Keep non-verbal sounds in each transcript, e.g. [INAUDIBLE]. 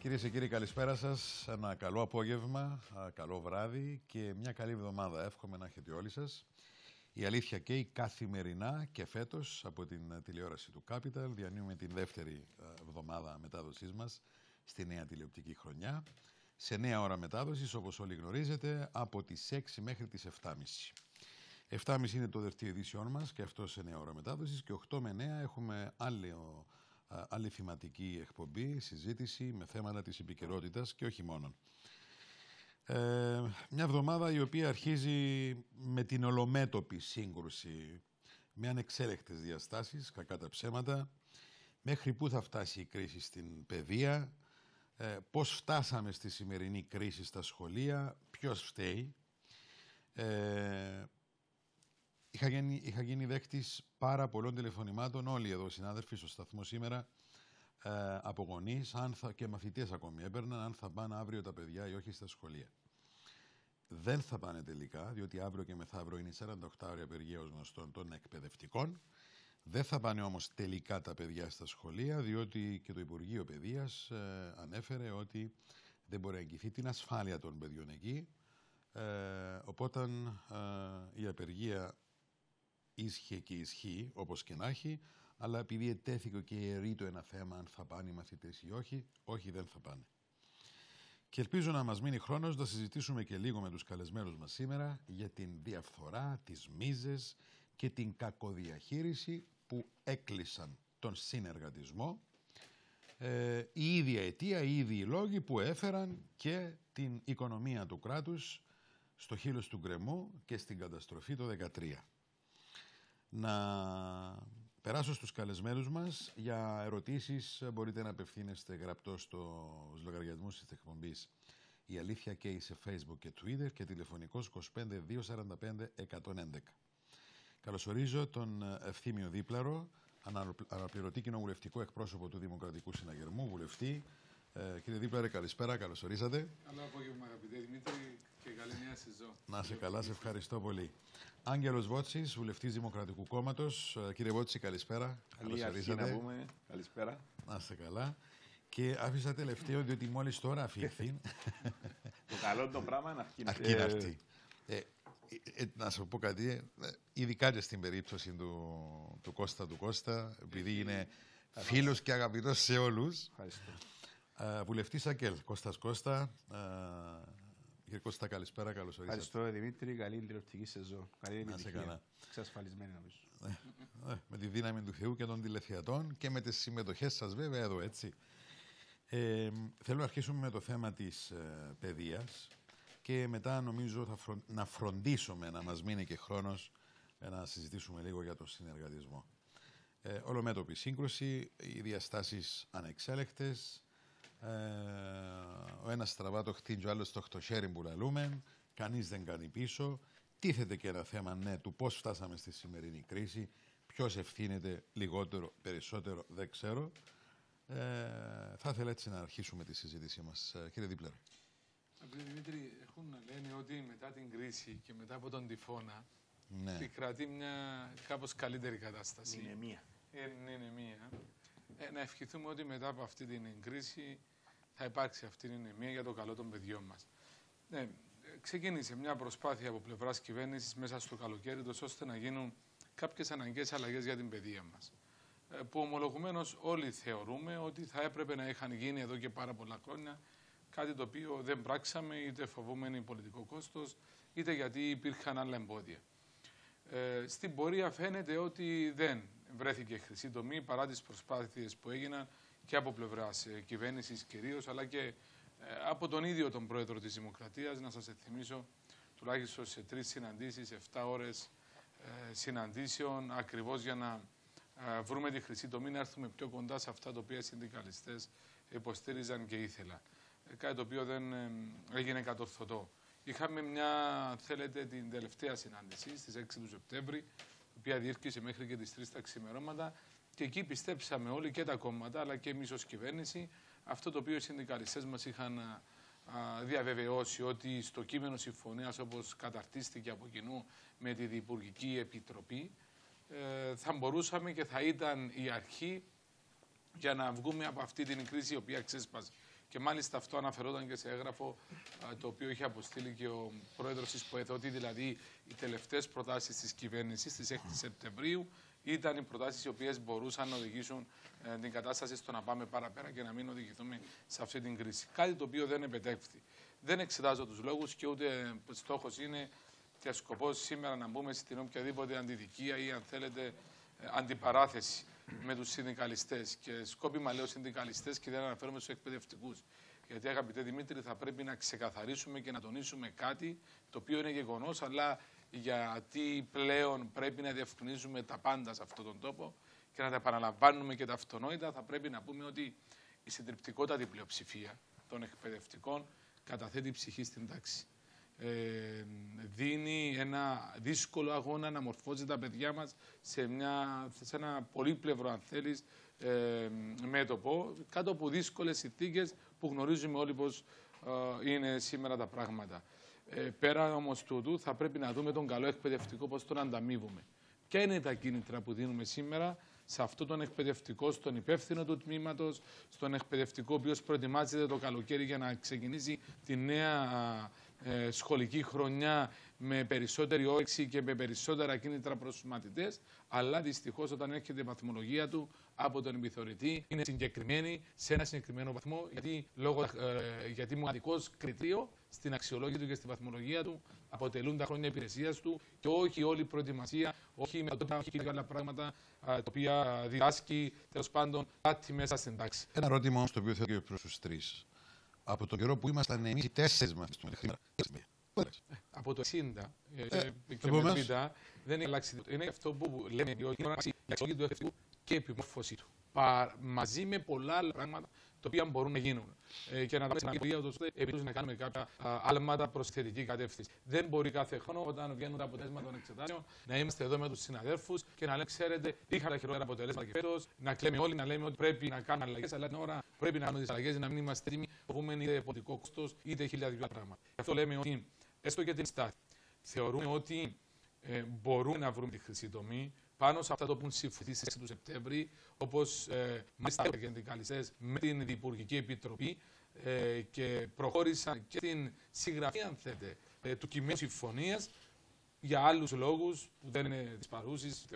Κυρίες και κύριοι, καλησπέρα σας. Ένα καλό απόγευμα, καλό βράδυ και μια καλή εβδομάδα. Εύχομαι να έχετε όλοι σας. Η αλήθεια καίει καθημερινά και φέτος από την τηλεόραση του Capital. Διανύουμε την δεύτερη εβδομάδα μετάδοσής μας στη νέα τηλεοπτική χρονιά. Σε νέα ώρα μετάδοσης, όπως όλοι γνωρίζετε, από τις 6 μέχρι τις 7.30. 7.30 είναι το δευτείο ειδήσεών μας και αυτό σε νέα ώρα μετάδοσης. Και 8 με 9 έχουμε άλλο άλλη θεματική εκπομπή, συζήτηση με θέματα της επικαιρότητας και όχι μόνο. Ε, μια εβδομάδα η οποία αρχίζει με την ολομέτωπη σύγκρουση με ανεξέλεκτες διαστάσεις, κακά τα ψέματα, μέχρι πού θα φτάσει η κρίση στην παιδεία, ε, πώς φτάσαμε στη σημερινή κρίση στα σχολεία, ποιος φταίει, ε, Είχα γίνει, είχα γίνει δέκτης πάρα πολλών τηλεφωνημάτων, όλοι εδώ οι συνάδελφοι στο σταθμό σήμερα, ε, από γονείς και μαθητές ακόμη έπαιρναν αν θα πάνε αύριο τα παιδιά ή όχι στα σχολεία. Δεν θα πάνε τελικά, διότι αύριο και μεθαύριο είναι 48 ώρια απεργία ως γνωστόν των εκπαιδευτικών. Δεν θα πάνε όμως τελικά τα παιδιά στα σχολεία, διότι και το Υπουργείο Παιδείας ε, ανέφερε ότι δεν μπορεί να εγγυηθεί την ασφάλεια των παιδιών εκεί. Ε, οπότε ε, η απεργία ίσχυε και ισχύει, όπως και να έχει, αλλά επειδή ετέθηκε και ερείτο ένα θέμα αν θα πάνε οι μαθητές ή όχι, όχι δεν θα πάνε. Και ελπίζω να μας μείνει χρόνος να συζητήσουμε και λίγο με τους καλεσμένους μας σήμερα για την διαφθορά, τις μίζες και την κακοδιαχείριση που έκλεισαν τον συνεργατισμό ε, η ίδια αιτία, οι ίδιοι λόγοι που έφεραν και την οικονομία του κράτους στο χείλος του γκρεμού και στην καταστροφή το 2013 να περάσω στους καλεσμένους μας. Για ερωτήσεις μπορείτε να απευθύνεστε γραπτός στους λογαριασμούς της εκπομπής η αλήθεια καίει σε facebook και twitter και τηλεφωνικός 25 245 111. Καλωσορίζω τον Ευθύμιο Δίπλαρο, αναπληρωτή κοινοβουλευτικό εκπρόσωπο του Δημοκρατικού Συναγερμού, βουλευτή. Ε, κύριε Δίπλαρε, καλησπέρα, καλώς ορίσατε. Καλό απόγευμα αγαπητέ Δημήτρη και καλή νέα σεζόν. Να σε καλά, σε ευχαριστώ πολύ. Άγγελος Βότσης, βουλευτής Δημοκρατικού Κόμματος. Ε, κύριε Βότση, καλησπέρα. Καλή αρχή να πούμε. Καλησπέρα. Να είστε καλά. Και άφησα τελευταίο, διότι μόλις τώρα αφήχθη. το καλό το πράγμα είναι αρχή Αρκεί να έρθει. Ε, ε, να σου πω κάτι, ε, ειδικά και στην περίπτωση του, του Κώστα του Κώστα, επειδή είναι φίλος και αγαπητός σε όλους. Ευχαριστώ. Βουλευτής Ακέλ, Κώστας Κώστα, Κύριε Κώστα, καλησπέρα, καλώς ορίσατε. Ευχαριστώ, Δημήτρη. Καλή τηλεοπτική σεζόν. Καλή επιτυχία. Εξασφαλισμένη, νομίζω. Ε, ε, με τη δύναμη του Θεού και των τηλεθεατών και με τις συμμετοχές σας, βέβαια, εδώ έτσι. Ε, θέλω να αρχίσουμε με το θέμα της ε, παιδείας και μετά νομίζω θα να φροντίσουμε να μας μείνει και χρόνος να συζητήσουμε λίγο για τον συνεργατισμό. Ε, ολομέτωπη σύγκρουση, οι διαστάσεις ανεξέλεκτες, ε, ο ένας στραβά το χτύντζο, ο άλλος το χτοχέρι που λαλούμε. Κανείς δεν κάνει πίσω. Τίθεται και ένα θέμα, ναι, του πώς φτάσαμε στη σημερινή κρίση. Ποιος ευθύνεται λιγότερο, περισσότερο, δεν ξέρω. Ε, θα ήθελα έτσι να αρχίσουμε τη συζήτησή μας, ε, κύριε Δίπλερ. Κύριε Δημήτρη, έχουν να λένε ότι μετά την κρίση και μετά από τον τυφώνα ναι. επικρατεί μια κάπως καλύτερη κατάσταση. Είναι μία. Είναι μία. Ε, να ευχηθούμε ότι μετά από αυτή την κρίση θα υπάρξει αυτή η ενεμία για το καλό των παιδιών μας. Ναι, ξεκίνησε μια προσπάθεια από πλευράς κυβέρνησης μέσα στο καλοκαίρι, ώστε να γίνουν κάποιες αναγκαίες αλλαγές για την παιδεία μας. Ε, που ομολογουμένως όλοι θεωρούμε ότι θα έπρεπε να είχαν γίνει εδώ και πάρα πολλά χρόνια. Κάτι το οποίο δεν πράξαμε, είτε φοβούμενοι πολιτικό κόστος, είτε γιατί υπήρχαν άλλα εμπόδια. Ε, στην πορεία φαίνεται ότι δεν βρέθηκε χρυσή τομή παρά τις προσπάθειες που έγιναν και από πλευράς ε, κυβέρνησης κυρίως, αλλά και ε, από τον ίδιο τον πρόεδρο της Δημοκρατίας. Να σας θυμίσω τουλάχιστον σε τρεις συναντήσεις, 7 ώρες συναντήσεων, ακριβώς για να ε, βρούμε τη χρυσή τομή, να έρθουμε πιο κοντά σε αυτά τα οποία οι συνδικαλιστές υποστήριζαν και ήθελαν. Κάτι το οποίο δεν έγινε κατορθωτό. Είχαμε μια, θέλετε, την τελευταία συνάντηση στις 6 του Σεπτέμβρη, η οποία διήρκησε μέχρι και τις 3 τα ξημερώματα και εκεί πιστέψαμε όλοι και τα κόμματα, αλλά και εμείς ως κυβέρνηση, αυτό το οποίο οι συνδικαλιστές μας είχαν διαβεβαιώσει ότι στο κείμενο συμφωνίας, όπως καταρτίστηκε από κοινού με τη Διπουργική Επιτροπή, ε, θα μπορούσαμε και θα ήταν η αρχή για να βγούμε από αυτή την κρίση η οποία ξέσπασε. Και μάλιστα αυτό αναφερόταν και σε έγγραφο α, το οποίο είχε αποστείλει και ο πρόεδρος της ΠΟΕΘ, ότι δηλαδή οι τελευταίες προτάσεις της κυβέρνησης τη 6 Σεπτεμβρίου ήταν οι προτάσεις οι οποίες μπορούσαν να οδηγήσουν ε, την κατάσταση στο να πάμε παραπέρα και να μην οδηγηθούμε σε αυτή την κρίση. Κάτι το οποίο δεν επετέχθη. Δεν εξετάζω τους λόγους και ούτε στόχος είναι και σκοπός σήμερα να μπούμε στην οποιαδήποτε αντιδικία ή αν θέλετε ε, αντιπαράθεση με τους συνδικαλιστές. Και σκόπιμα λέω συνδικαλιστές και δεν αναφέρομαι στους εκπαιδευτικούς. Γιατί αγαπητέ Δημήτρη, θα πρέπει να ξεκαθαρίσουμε και να τονίσουμε κάτι το οποίο είναι γεγονός, αλλά γιατί πλέον πρέπει να διευκρινίζουμε τα πάντα σε αυτόν τον τόπο και να τα επαναλαμβάνουμε και τα αυτονόητα, θα πρέπει να πούμε ότι η συντριπτικότατη πλειοψηφία των εκπαιδευτικών καταθέτει ψυχή στην τάξη. Ε, δίνει ένα δύσκολο αγώνα να μορφώσει τα παιδιά μας σε, μια, σε ένα πολύπλευρο, αν θέλεις, ε, μέτωπο, κάτω από δύσκολες συνθήκες που γνωρίζουμε όλοι πώς ε, είναι σήμερα τα πράγματα. Ε, πέρα όμως τούτου, θα πρέπει να δούμε τον καλό εκπαιδευτικό πώς τον ανταμείβουμε. Ποια είναι τα κίνητρα που δίνουμε σήμερα σε αυτόν τον εκπαιδευτικό, στον υπεύθυνο του τμήματος, στον εκπαιδευτικό ο οποίος προετοιμάζεται το καλοκαίρι για να ξεκινήσει τη νέα ε, σχολική χρονιά με περισσότερη όεξη και με περισσότερα κίνητρα προς τους μαθητές. Αλλά δυστυχώς όταν έρχεται η βαθμολογία του από τον επιθεωρητή είναι συγκεκριμένη σε ένα συγκεκριμένο βαθμό, γιατί, λόγω, ε, γιατί μοναδικός κριτήριο στην αξιολόγηση του και στη βαθμολογία του αποτελούν τα χρόνια υπηρεσίας του και όχι όλη η προετοιμασία, όχι με το όχι και άλλα πράγματα τα οποία διδάσκει τέλος πάντων κάτι μέσα στην τάξη. Ένα ερώτημα όμως το οποίο θέλω και προς τους τρεις. Από τον καιρό που ήμασταν εμείς οι τέσσερις μαθητές από το 60 ε, ε, και μετά δεν έχει αλλάξει. Είναι αυτό που λέμε ότι είναι η αξιολόγηση του εφευρικού και η επιμόρφωσή του. μαζί με πολλά άλλα πράγματα τα οποία μπορούν να γίνουν. Ε, και να τα στην πορεία ώστε επιτέλου να κάνουμε κάποια α, άλματα προς θετική κατεύθυνση. Δεν μπορεί κάθε χρόνο, όταν βγαίνουν τα αποτέλεσματα των εξετάσεων, να είμαστε εδώ με τους συναδέλφους και να λέμε, ξέρετε, είχα τα χειρότερα αποτελέσματα και φέτος, να κλαίμε όλοι, να λέμε ότι πρέπει να κάνουμε αλλαγές, αλλά την ώρα πρέπει να κάνουμε τις αλλαγές, να μην είμαστε έτοιμοι, φοβούμενοι είτε ποτικό κόστος είτε χιλιάδες πράγματα. Γι' αυτό λέμε ότι έστω και την στάθη. Θεωρούμε ότι ε, μπορούμε να βρούμε τη χρυσή τομή πάνω σε αυτά το που έχουν συμφωνήσει του Σεπτέμβρη, όπως ε, μάλιστα οι κεντρικαλιστέ με την Υπουργική Επιτροπή ε, και προχώρησαν και την συγγραφή, αν θέλετε, ε, του κειμένου συμφωνίας για άλλους λόγους που δεν είναι της παρούσης,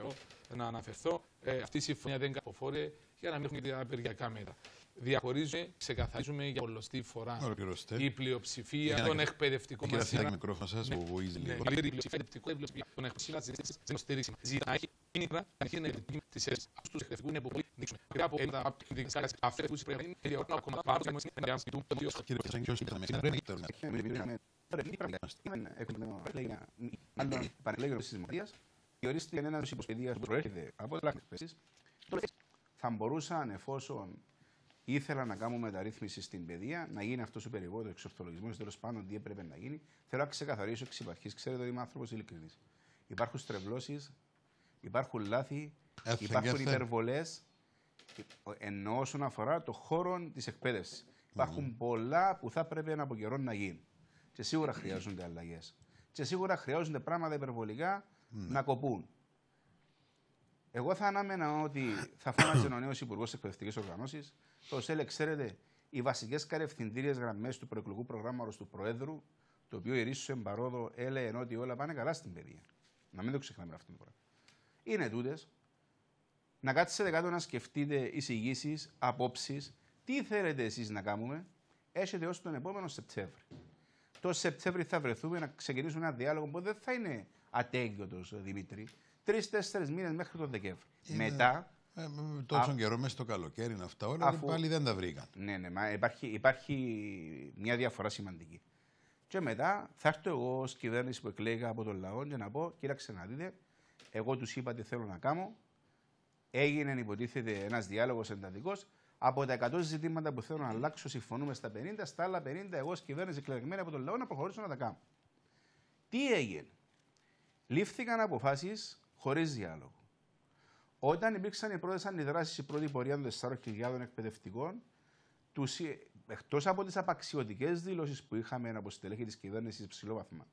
να αναφερθώ. Ε, αυτή η συμφωνία δεν καρποφόρε για να μην έχουμε τα απεργιακά μέτρα διαχωρίζουμε, ξεκαθαρίζουμε για πολλωστή φορά η πλειοψηφία των εκπαιδευτικών μας. Κύριε μικρόφωνο σας, που βοήθησε λίγο. Η πλειοψηφία των εκπαιδευτικών δεν στηρίξει. Ζητάει κίνητρα να αρχίσει να επιτύχει τι θέσει. Αυτούς τους εκπαιδευτικούς είναι που μπορεί να νίξουμε. Μετά από ένα από την δικασία αυτέ που πρέπει να είναι διαορτά ακόμα πάνω από την να του το δύο. Κύριε Πασανγκιό, ήταν με σήμερα. Μάλλον πανελέγιο τη Δημοκρατία, διορίστηκε ένας υποσχεδίας που προέρχεται από τις εκπαιδεύσει. Θα μπορούσαν εφόσον Ήθελα να κάνουμε μεταρρύθμιση στην παιδεία, να γίνει αυτό ο περιβόητο εξορθολογισμός, τέλος πάντων τι έπρεπε να γίνει. Θέλω να ξεκαθαρίσω εξ υπαρχής. Ξέρετε ότι είμαι άνθρωπος ειλικρινής. Υπάρχουν στρεβλώσεις, υπάρχουν λάθη, Έθεν, υπάρχουν υπερβολές, ενώ όσον αφορά το χώρο της εκπαίδευσης. Υπάρχουν πολλά που θα έπρεπε από καιρό να γίνουν. Και σίγουρα χρειάζονται αλλαγές. Και σίγουρα χρειάζονται πράγματα υπερβολικά να κοπούν. Εγώ θα ανάμενα ότι θα φώναζε ο νέος Υπουργός Εκπαιδευτικής Οργανώσης. Το ΣΕΛ, ξέρετε, οι βασικές κατευθυντήριες γραμμές του προεκλογικού προγράμματος του Προέδρου, το οποίο η Ρίσου Εμπαρόδο έλεγε ότι όλα πάνε καλά στην παιδεία. Να μην το ξεχνάμε αυτό το πράγμα. Είναι τούτες να κάτσετε κάτω να σκεφτείτε εισηγήσεις, απόψεις, τι θέλετε εσείς να κάνουμε, έχετε ως τον επόμενο Σεπτέμβρη. Το Σεπτέμβρη θα βρεθούμε να ξεκινήσουμε ένα διάλογο που δεν θα είναι ατέγκιοτο, Δημήτρη τρει-τέσσερι μήνες μέχρι τον Δεκέμβρη. Μετά. Ε, τόσο α... καιρό μέσα στο καλοκαίρι είναι αυτά όλα, αφού... πάλι δεν τα βρήκαν. Ναι, ναι, μα υπάρχει, υπάρχει μια διαφορά σημαντική. Και μετά θα έρθω εγώ ως κυβέρνηση που εκλέγα από τον λαό και να πω: Κοίταξε να δείτε, εγώ τους είπα τι θέλω να κάνω. Έγινε, υποτίθεται, ένας διάλογος εντατικός. Από τα 100 ζητήματα που θέλω να αλλάξω, συμφωνούμε στα 50. Στα άλλα 50, εγώ ως κυβέρνηση εκλεγμένη από τον λαό να προχωρήσω να τα κάνω. Τι έγινε. Λήφθηκαν αποφάσεις χωρίς διάλογο. Όταν υπήρξαν οι πρώτες αντιδράσεις, η πρώτη πορεία των 4.000 εκπαιδευτικών, εκτός από τις απαξιωτικές δηλώσεις που είχαμε από στελέχη της κυβέρνησης υψηλό βαθμό,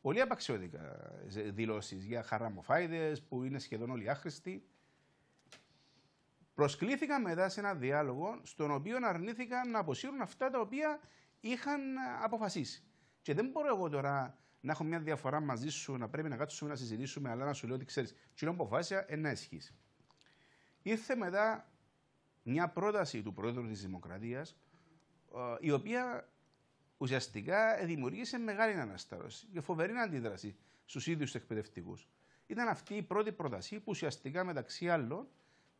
πολύ απαξιωτικά δηλώσεις για χαραμοφάιδες που είναι σχεδόν όλοι άχρηστοι. Προσκλήθηκαν μετά σε ένα διάλογο, στον οποίο αρνήθηκαν να αποσύρουν αυτά τα οποία είχαν αποφασίσει. Και δεν μπορώ εγώ τώρα να έχω μια διαφορά μαζί σου, να πρέπει να κάτσουμε να συζητήσουμε, αλλά να σου λέω ότι ξέρεις, τι είναι αποφάσια, να ισχύσει. Ήρθε μετά μια πρόταση του Πρόεδρου της Δημοκρατίας, η οποία ουσιαστικά δημιουργήσε μεγάλη αναστάρωση και φοβερή αντίδραση στους ίδιους εκπαιδευτικούς. Ήταν αυτή η πρώτη πρόταση που ουσιαστικά μεταξύ άλλων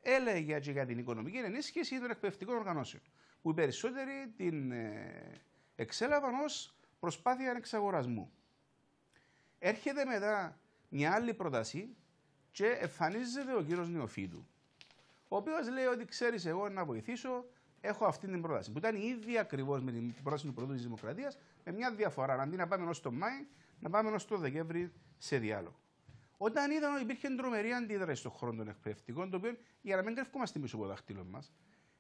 έλεγε και για την οικονομική ενίσχυση των εκπαιδευτικών οργανώσεων. Που οι περισσότεροι την ε, εξέλαβαν ως προσπάθεια εξαγορασμού. Έρχεται μετά μια άλλη πρόταση και εμφανίζεται ο κύριος Νεοφίτου, ο οποίος λέει ότι ξέρεις, εγώ να βοηθήσω, έχω αυτή την πρόταση. Που ήταν η ίδια ακριβώς με την πρόταση του Πρωτού της Δημοκρατίας, με μια διαφορά. Αντί να πάμε ως τον Μάη, να πάμε ως τον Δεκέμβρη σε διάλογο. Όταν είδαν ότι υπήρχε τρομερή αντίδραση στον χρόνο των εκπαιδευτικών, το οποίο για να μην κρυφκόμαστε πίσω από το δάχτυλο μας,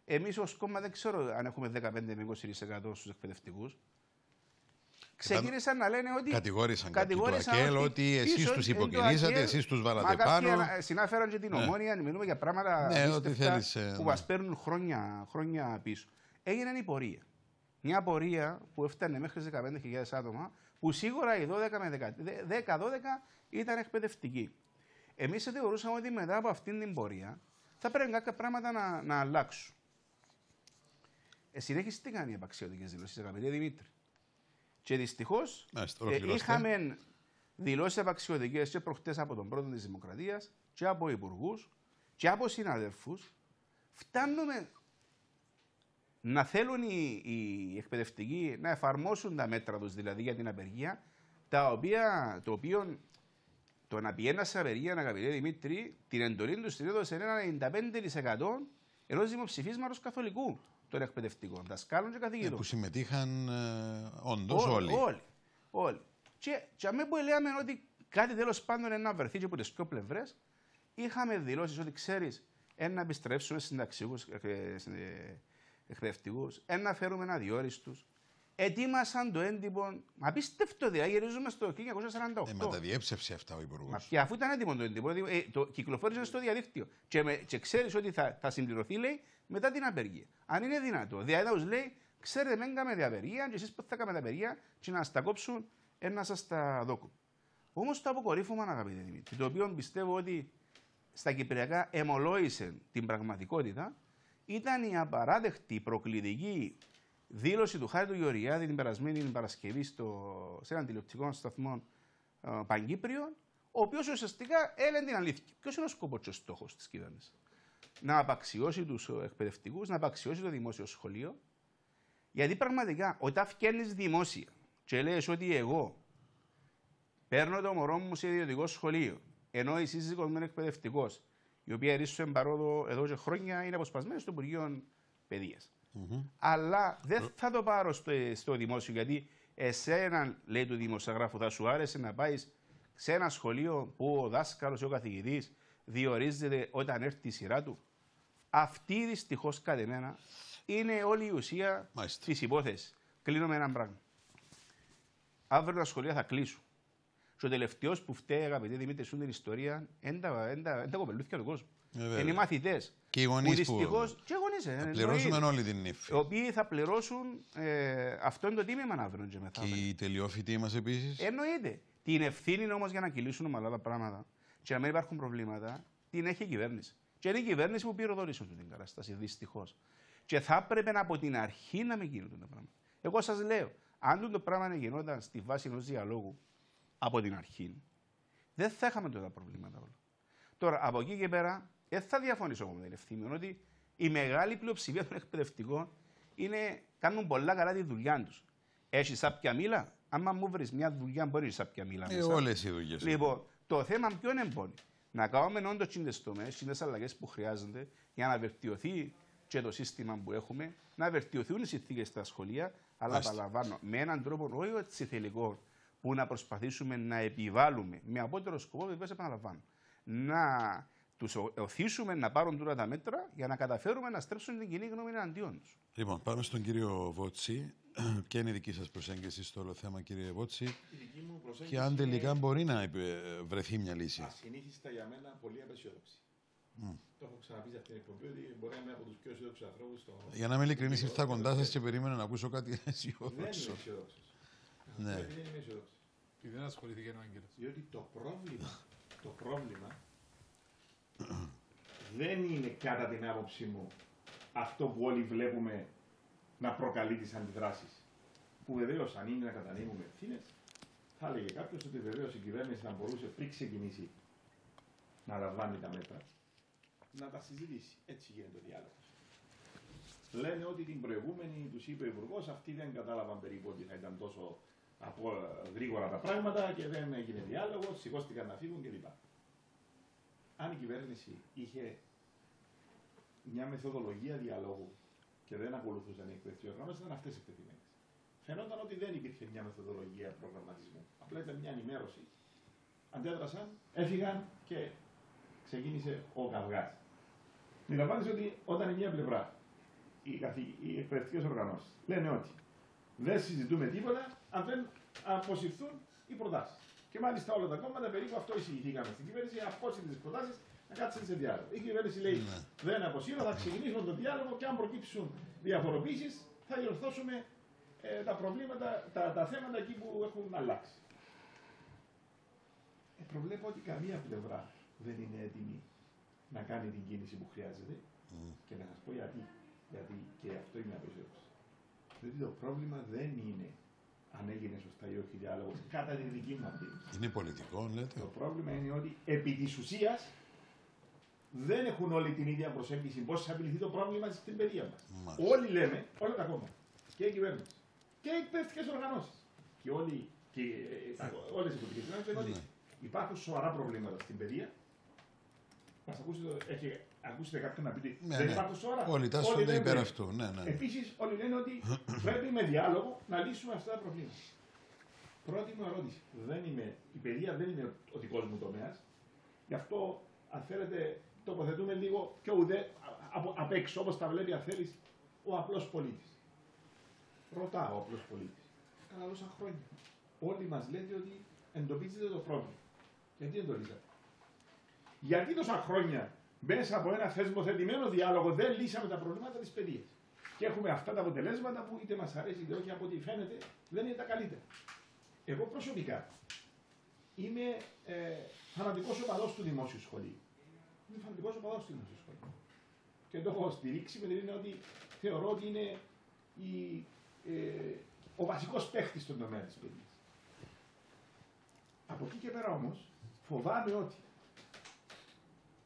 εμείς ως κόμμα δεν ξέρω αν έχουμε 15 με 20% στους εκπαιδευτικούς. Ξεκίνησαν να λένε ότι. Κατηγόρησαν, κατηγόρησαν κάποιοι του ότι εσείς τους υποκινήσατε, εσείς τους βάλατε πάνω. Συνάφεραν και την ναι. ομόνια, μιλούμε για πράγματα ναι, ότι θέλεις, που ναι. μας παίρνουν χρόνια, χρόνια πίσω. Έγινε η πορεία. Μια πορεία που έφτανε μέχρι 15.000 άτομα, που σίγουρα οι 12 με 10-12 ήταν εκπαιδευτικοί. Εμείς θεωρούσαμε ότι μετά από αυτήν την πορεία θα πρέπει κάποια πράγματα να, να αλλάξουν. Ε, συνέχισε τι κάνει η απαξιωτική δηλώσει, αγαπητέ Δημήτρη. Και δυστυχώς ε, είχαμε δηλώσεις απαξιωτικέ και προχτές από τον πρώτο της Δημοκρατίας και από υπουργούς και από συναδέλφους. Φτάνουμε να θέλουν οι, οι εκπαιδευτικοί να εφαρμόσουν τα μέτρα τους δηλαδή για την απεργία, τα οποία, το οποίο το να πηγαίνει σε απεργία, αγαπητέ Δημήτρη, την εντολή τους στην έδωσε ένα 95% ενός δημοψηφίσματος καθολικού των εκπαιδευτικών, δασκάλων και καθηγητών. Ε, που συμμετείχαν ε, όντως όλοι. Όλοι. όλοι. Και, και αμέ που λέμε ότι κάτι τέλος πάντων είναι να βρεθεί και από τις δύο πλευρές, είχαμε δηλώσεις ότι ξέρεις, ένα επιστρέψουμε συνταξιούχους εκπαιδευτικούς, ένα φέρουμε ένα διόριστου, ετοίμασαν το έντυπο. Απίστευτο δηλαδή, γυρίζουμε στο 1948. Ε, μα τα διέψευσε αυτά ο Υπουργός. Μα και αφού ήταν έτοιμο το έντυπο, ε, το κυκλοφόρησε στο διαδίκτυο. Και, με, και ξέρεις ότι θα, θα συμπληρωθεί, λέει, μετά την απεργία. Αν είναι δυνατό. Δηλαδή, λέει, ξέρετε, μην κάνουμε διαπεργία, και εσείς που θα κάνετε απεργία, και να στα κόψουν, ένα σας τα δόκου. Όμως το αποκορύφωμα, αγαπητέ Δημήτρη, το οποίο πιστεύω ότι στα Κυπριακά εμολόησε την πραγματικότητα, ήταν η απαράδεκτη προκλητική δήλωση του Χάρη του Γεωργιάδη την περασμένη Παρασκευή στο, σε έναν τηλεοπτικό σταθμό ε, Παγκύπριο, ο οποίος ουσιαστικά έλεγε την αλήθεια. Ποιος είναι ο σκοπός και ο στόχος της κυβέρνησης; Να απαξιώσει τους εκπαιδευτικούς, να απαξιώσει το δημόσιο σχολείο. Γιατί πραγματικά όταν φτιάχνεις δημόσια και λέει ότι εγώ παίρνω το μωρό μου σε ιδιωτικό σχολείο, ενώ η σύζυγό μου είναι εκπαιδευτικός, η οποία ρίξε παρόδο εδώ και χρόνια είναι αποσπασμένη στο Υπουργείο Παιδείας. Mm-hmm. Αλλά δεν θα το πάρω στο, στο δημόσιο γιατί εσένα, λέει του δημοσιογράφου, θα σου άρεσε να πάεις σε ένα σχολείο που ο δάσκαλος ή ο καθηγητής διορίζεται όταν έρθει η σειρά του. Αυτή δυστυχώς κατά εμένα είναι όλη η ουσία της υπόθεσης. Κλείνω με έναν πράγμα. Αύριο τα σχολεία θα κλείσουν. Και ο τελευταίος που φταίει, αγαπητέ Δημήτρη, σου την ιστορία, είναι τα κοπελούθια του κόσμου. Ε, είναι οι μαθητές. Και οι γονείς που. Δυστυχώς, και γονείς, ε, θα πληρώσουμε όλη την ύφη. Οι οποίοι θα πληρώσουν ε, αυτό είναι το τίμημα να βρουν και μετά. Και οι τελειόφοιτοι μας επίσης. Εννοείται. Την ευθύνη όμως για να κυλήσουν ομαλά τα πράγματα και να μην υπάρχουν προβλήματα, την έχει η κυβέρνηση. Και είναι η κυβέρνηση που πυροδότησε αυτή την κατάσταση, δυστυχώς. Και θα έπρεπε από την αρχή να μην γίνονται τα πράγματα. Εγώ σας λέω, αν το πράγμα γινόταν στη βάση ενός διαλόγου από την αρχή, δεν θα είχαμε τότε τα προβλήματα όλα. Τώρα, από εκεί και πέρα, δεν θα διαφωνήσω με την ευθύνη ότι η μεγάλη πλειοψηφία των εκπαιδευτικών είναι, κάνουν πολλά καλά τη δουλειά τους. Έχεις σάπια μήλα; Άμα μου βρεις μια δουλειά, μπορείς σάπια μήλα. Ε, Όλες οι δουλειές. Λοιπόν, το θέμα ποιο είναι εμπόνι. Να κάνουμε όντως τις τομές, τις αλλαγές που χρειάζονται για να βελτιωθεί και το σύστημα που έχουμε, να βελτιωθούν οι συνθήκες στα σχολεία, αλλά παραλαμβάνω με έναν τρόπο όχι έτσι θελικό που να προσπαθήσουμε να επιβάλλουμε με απότερο σκοπό, βεβαίως επαναλαμβάνω, να τους οθήσουμε να πάρουν τώρα τα μέτρα για να καταφέρουμε να στρέψουν την κοινή γνώμη εναντίον τους. Λοιπόν, πάμε στον κύριο Βότση. [CLEARS THROAT] Ποια είναι η δική σας προσέγγιση στο όλο θέμα, κύριε Βότση, και αν τελικά μπορεί να βρεθεί μια λύση. Ασυνήθιστα για μένα πολύ απεσιόδοξη. Το έχω ξαναπεί σε αυτήν την εκπομπή ότι μπορεί να είμαι από τους πιο αισιόδοξους ανθρώπους στο. Για να είμαι ειλικρινής, ήρθα κοντά σας και περίμενα να ακούσω κάτι [LAUGHS] Δεν είμαι αισιόδοξος. αισιόδοξο. Ναι. Δεν είμαι αισιόδοξος. Επειδή δεν ασχολήθηκε ο Άγγελος. Διότι το πρόβλημα, το πρόβλημα δεν είναι κατά την άποψή μου αυτό που όλοι βλέπουμε να προκαλεί τις αντιδράσεις. Που βεβαίως αν είναι να κατανείμουμε ευθύνες, θα έλεγε κάποιος ότι βεβαίως η κυβέρνηση θα μπορούσε πριν ξεκινήσει να λαμβάνει τα μέτρα, να τα συζητήσει. Έτσι γίνεται ο διάλογος. Λένε ότι την προηγούμενη τους είπε ο Υπουργός, αυτοί δεν κατάλαβαν περίπου ότι θα ήταν τόσο από, γρήγορα τα πράγματα και δεν έγινε διάλογος, σηκώστηκαν να φύγουν κλπ. Αν η κυβέρνηση είχε μια μεθοδολογία διαλόγου και δεν ακολουθούσαν οι εκπαιδευτικοί οργανώσει, ήταν αυτές εκτεθειμένε. Φαινόταν ότι δεν υπήρχε μια μεθοδολογία προγραμματισμού. Απλά ήταν μια ενημέρωση. Αντέδρασαν, έφυγαν και ξεκίνησε ο καυγάς. Αντιλαμβάνεσαι ότι όταν η μία πλευρά, οι, καθη- οι εκπαιδευτικές οργανώσεις, λένε ότι δεν συζητούμε τίποτα αν δεν αποσυρθούν οι προτάσεις. Και μάλιστα όλα τα κόμματα περίπου αυτό εισηγηθήκαμε στην κυβέρνηση, απόσυρε τις προτάσεις να κάτσουν σε διάλογο. Η κυβέρνηση λέει Ναι. δεν αποσύρω, θα ξεκινήσουμε τον διάλογο και αν προκύψουν διαφοροποίησεις θα διορθώσουμε ε, τα προβλήματα, τα, τα θέματα εκεί που έχουν αλλάξει. Ε, προβλέπω ότι καμία πλευρά δεν είναι έτοιμη να κάνει την κίνηση που χρειάζεται. Και να σας πω γιατί. Γιατί και αυτό είναι απεσιόδοξο. Διότι το πρόβλημα δεν είναι αν έγινε σωστά ή όχι διάλογος, κατά τη δική μου αντίληψη. Είναι πολιτικό, λέτε; Το πρόβλημα είναι ότι επί της ουσίας δεν έχουν όλοι την ίδια προσέγγιση πώς θα επιληθεί το πρόβλημα στην παιδεία μας. Μάλιστα. Όλοι λέμε, όλα τα κόμματα και η κυβέρνηση και οι εκπαιδευτικές οργανώσεις και, όλοι, και όλες οι πολιτικές δυνάμεις λένε ότι Ναι. υπάρχουν σοβαρά προβλήματα στην παιδεία. Μας ακούσετε, έχει, ακούσετε κάποιον να πει ότι Ναι, δεν ναι. υπάρχουν σοβαρά. Όλοι τάσσονται λένε υπέρ ναι. αυτού. Ναι, ναι. Επίσης, όλοι λένε ότι [CLEARS THROAT] πρέπει με διάλογο να λύσουμε αυτά τα προβλήματα. Πρώτη μου ερώτηση. Δεν είμαι, η παιδεία δεν είναι ο δικός μου τομέας. Γι' αυτό, αν θέλετε, τοποθετούμε λίγο πιο ουδέ, από, απ' έξω, όπως τα βλέπει, αν θέλεις, ο απλός πολίτης. Ρωτάω ο απλός πολίτης. Καλά, τόσα χρόνια. Όλοι μας λέτε ότι εντοπίζετε το πρόβλημα. Γιατί δεν το λύσατε. Γιατί τόσα χρόνια μέσα από ένα θεσμοθετημένο διάλογο δεν λύσαμε τα προβλήματα της παιδείας. Και έχουμε αυτά τα αποτελέσματα που είτε μας αρέσει είτε όχι από ό,τι φαίνεται δεν είναι τα καλύτερα. Εγώ προσωπικά είμαι ε, φανατικός οπαδός του δημόσιου σχολείου. Είμαι φανατικός οπαδός του δημόσιου σχολείου. Και το έχω στηρίξει με την έννοια ότι θεωρώ ότι είναι η, ε, ο βασικός παίχτη στον τομέα της παιδείας. Από εκεί και πέρα όμως φοβάμαι ότι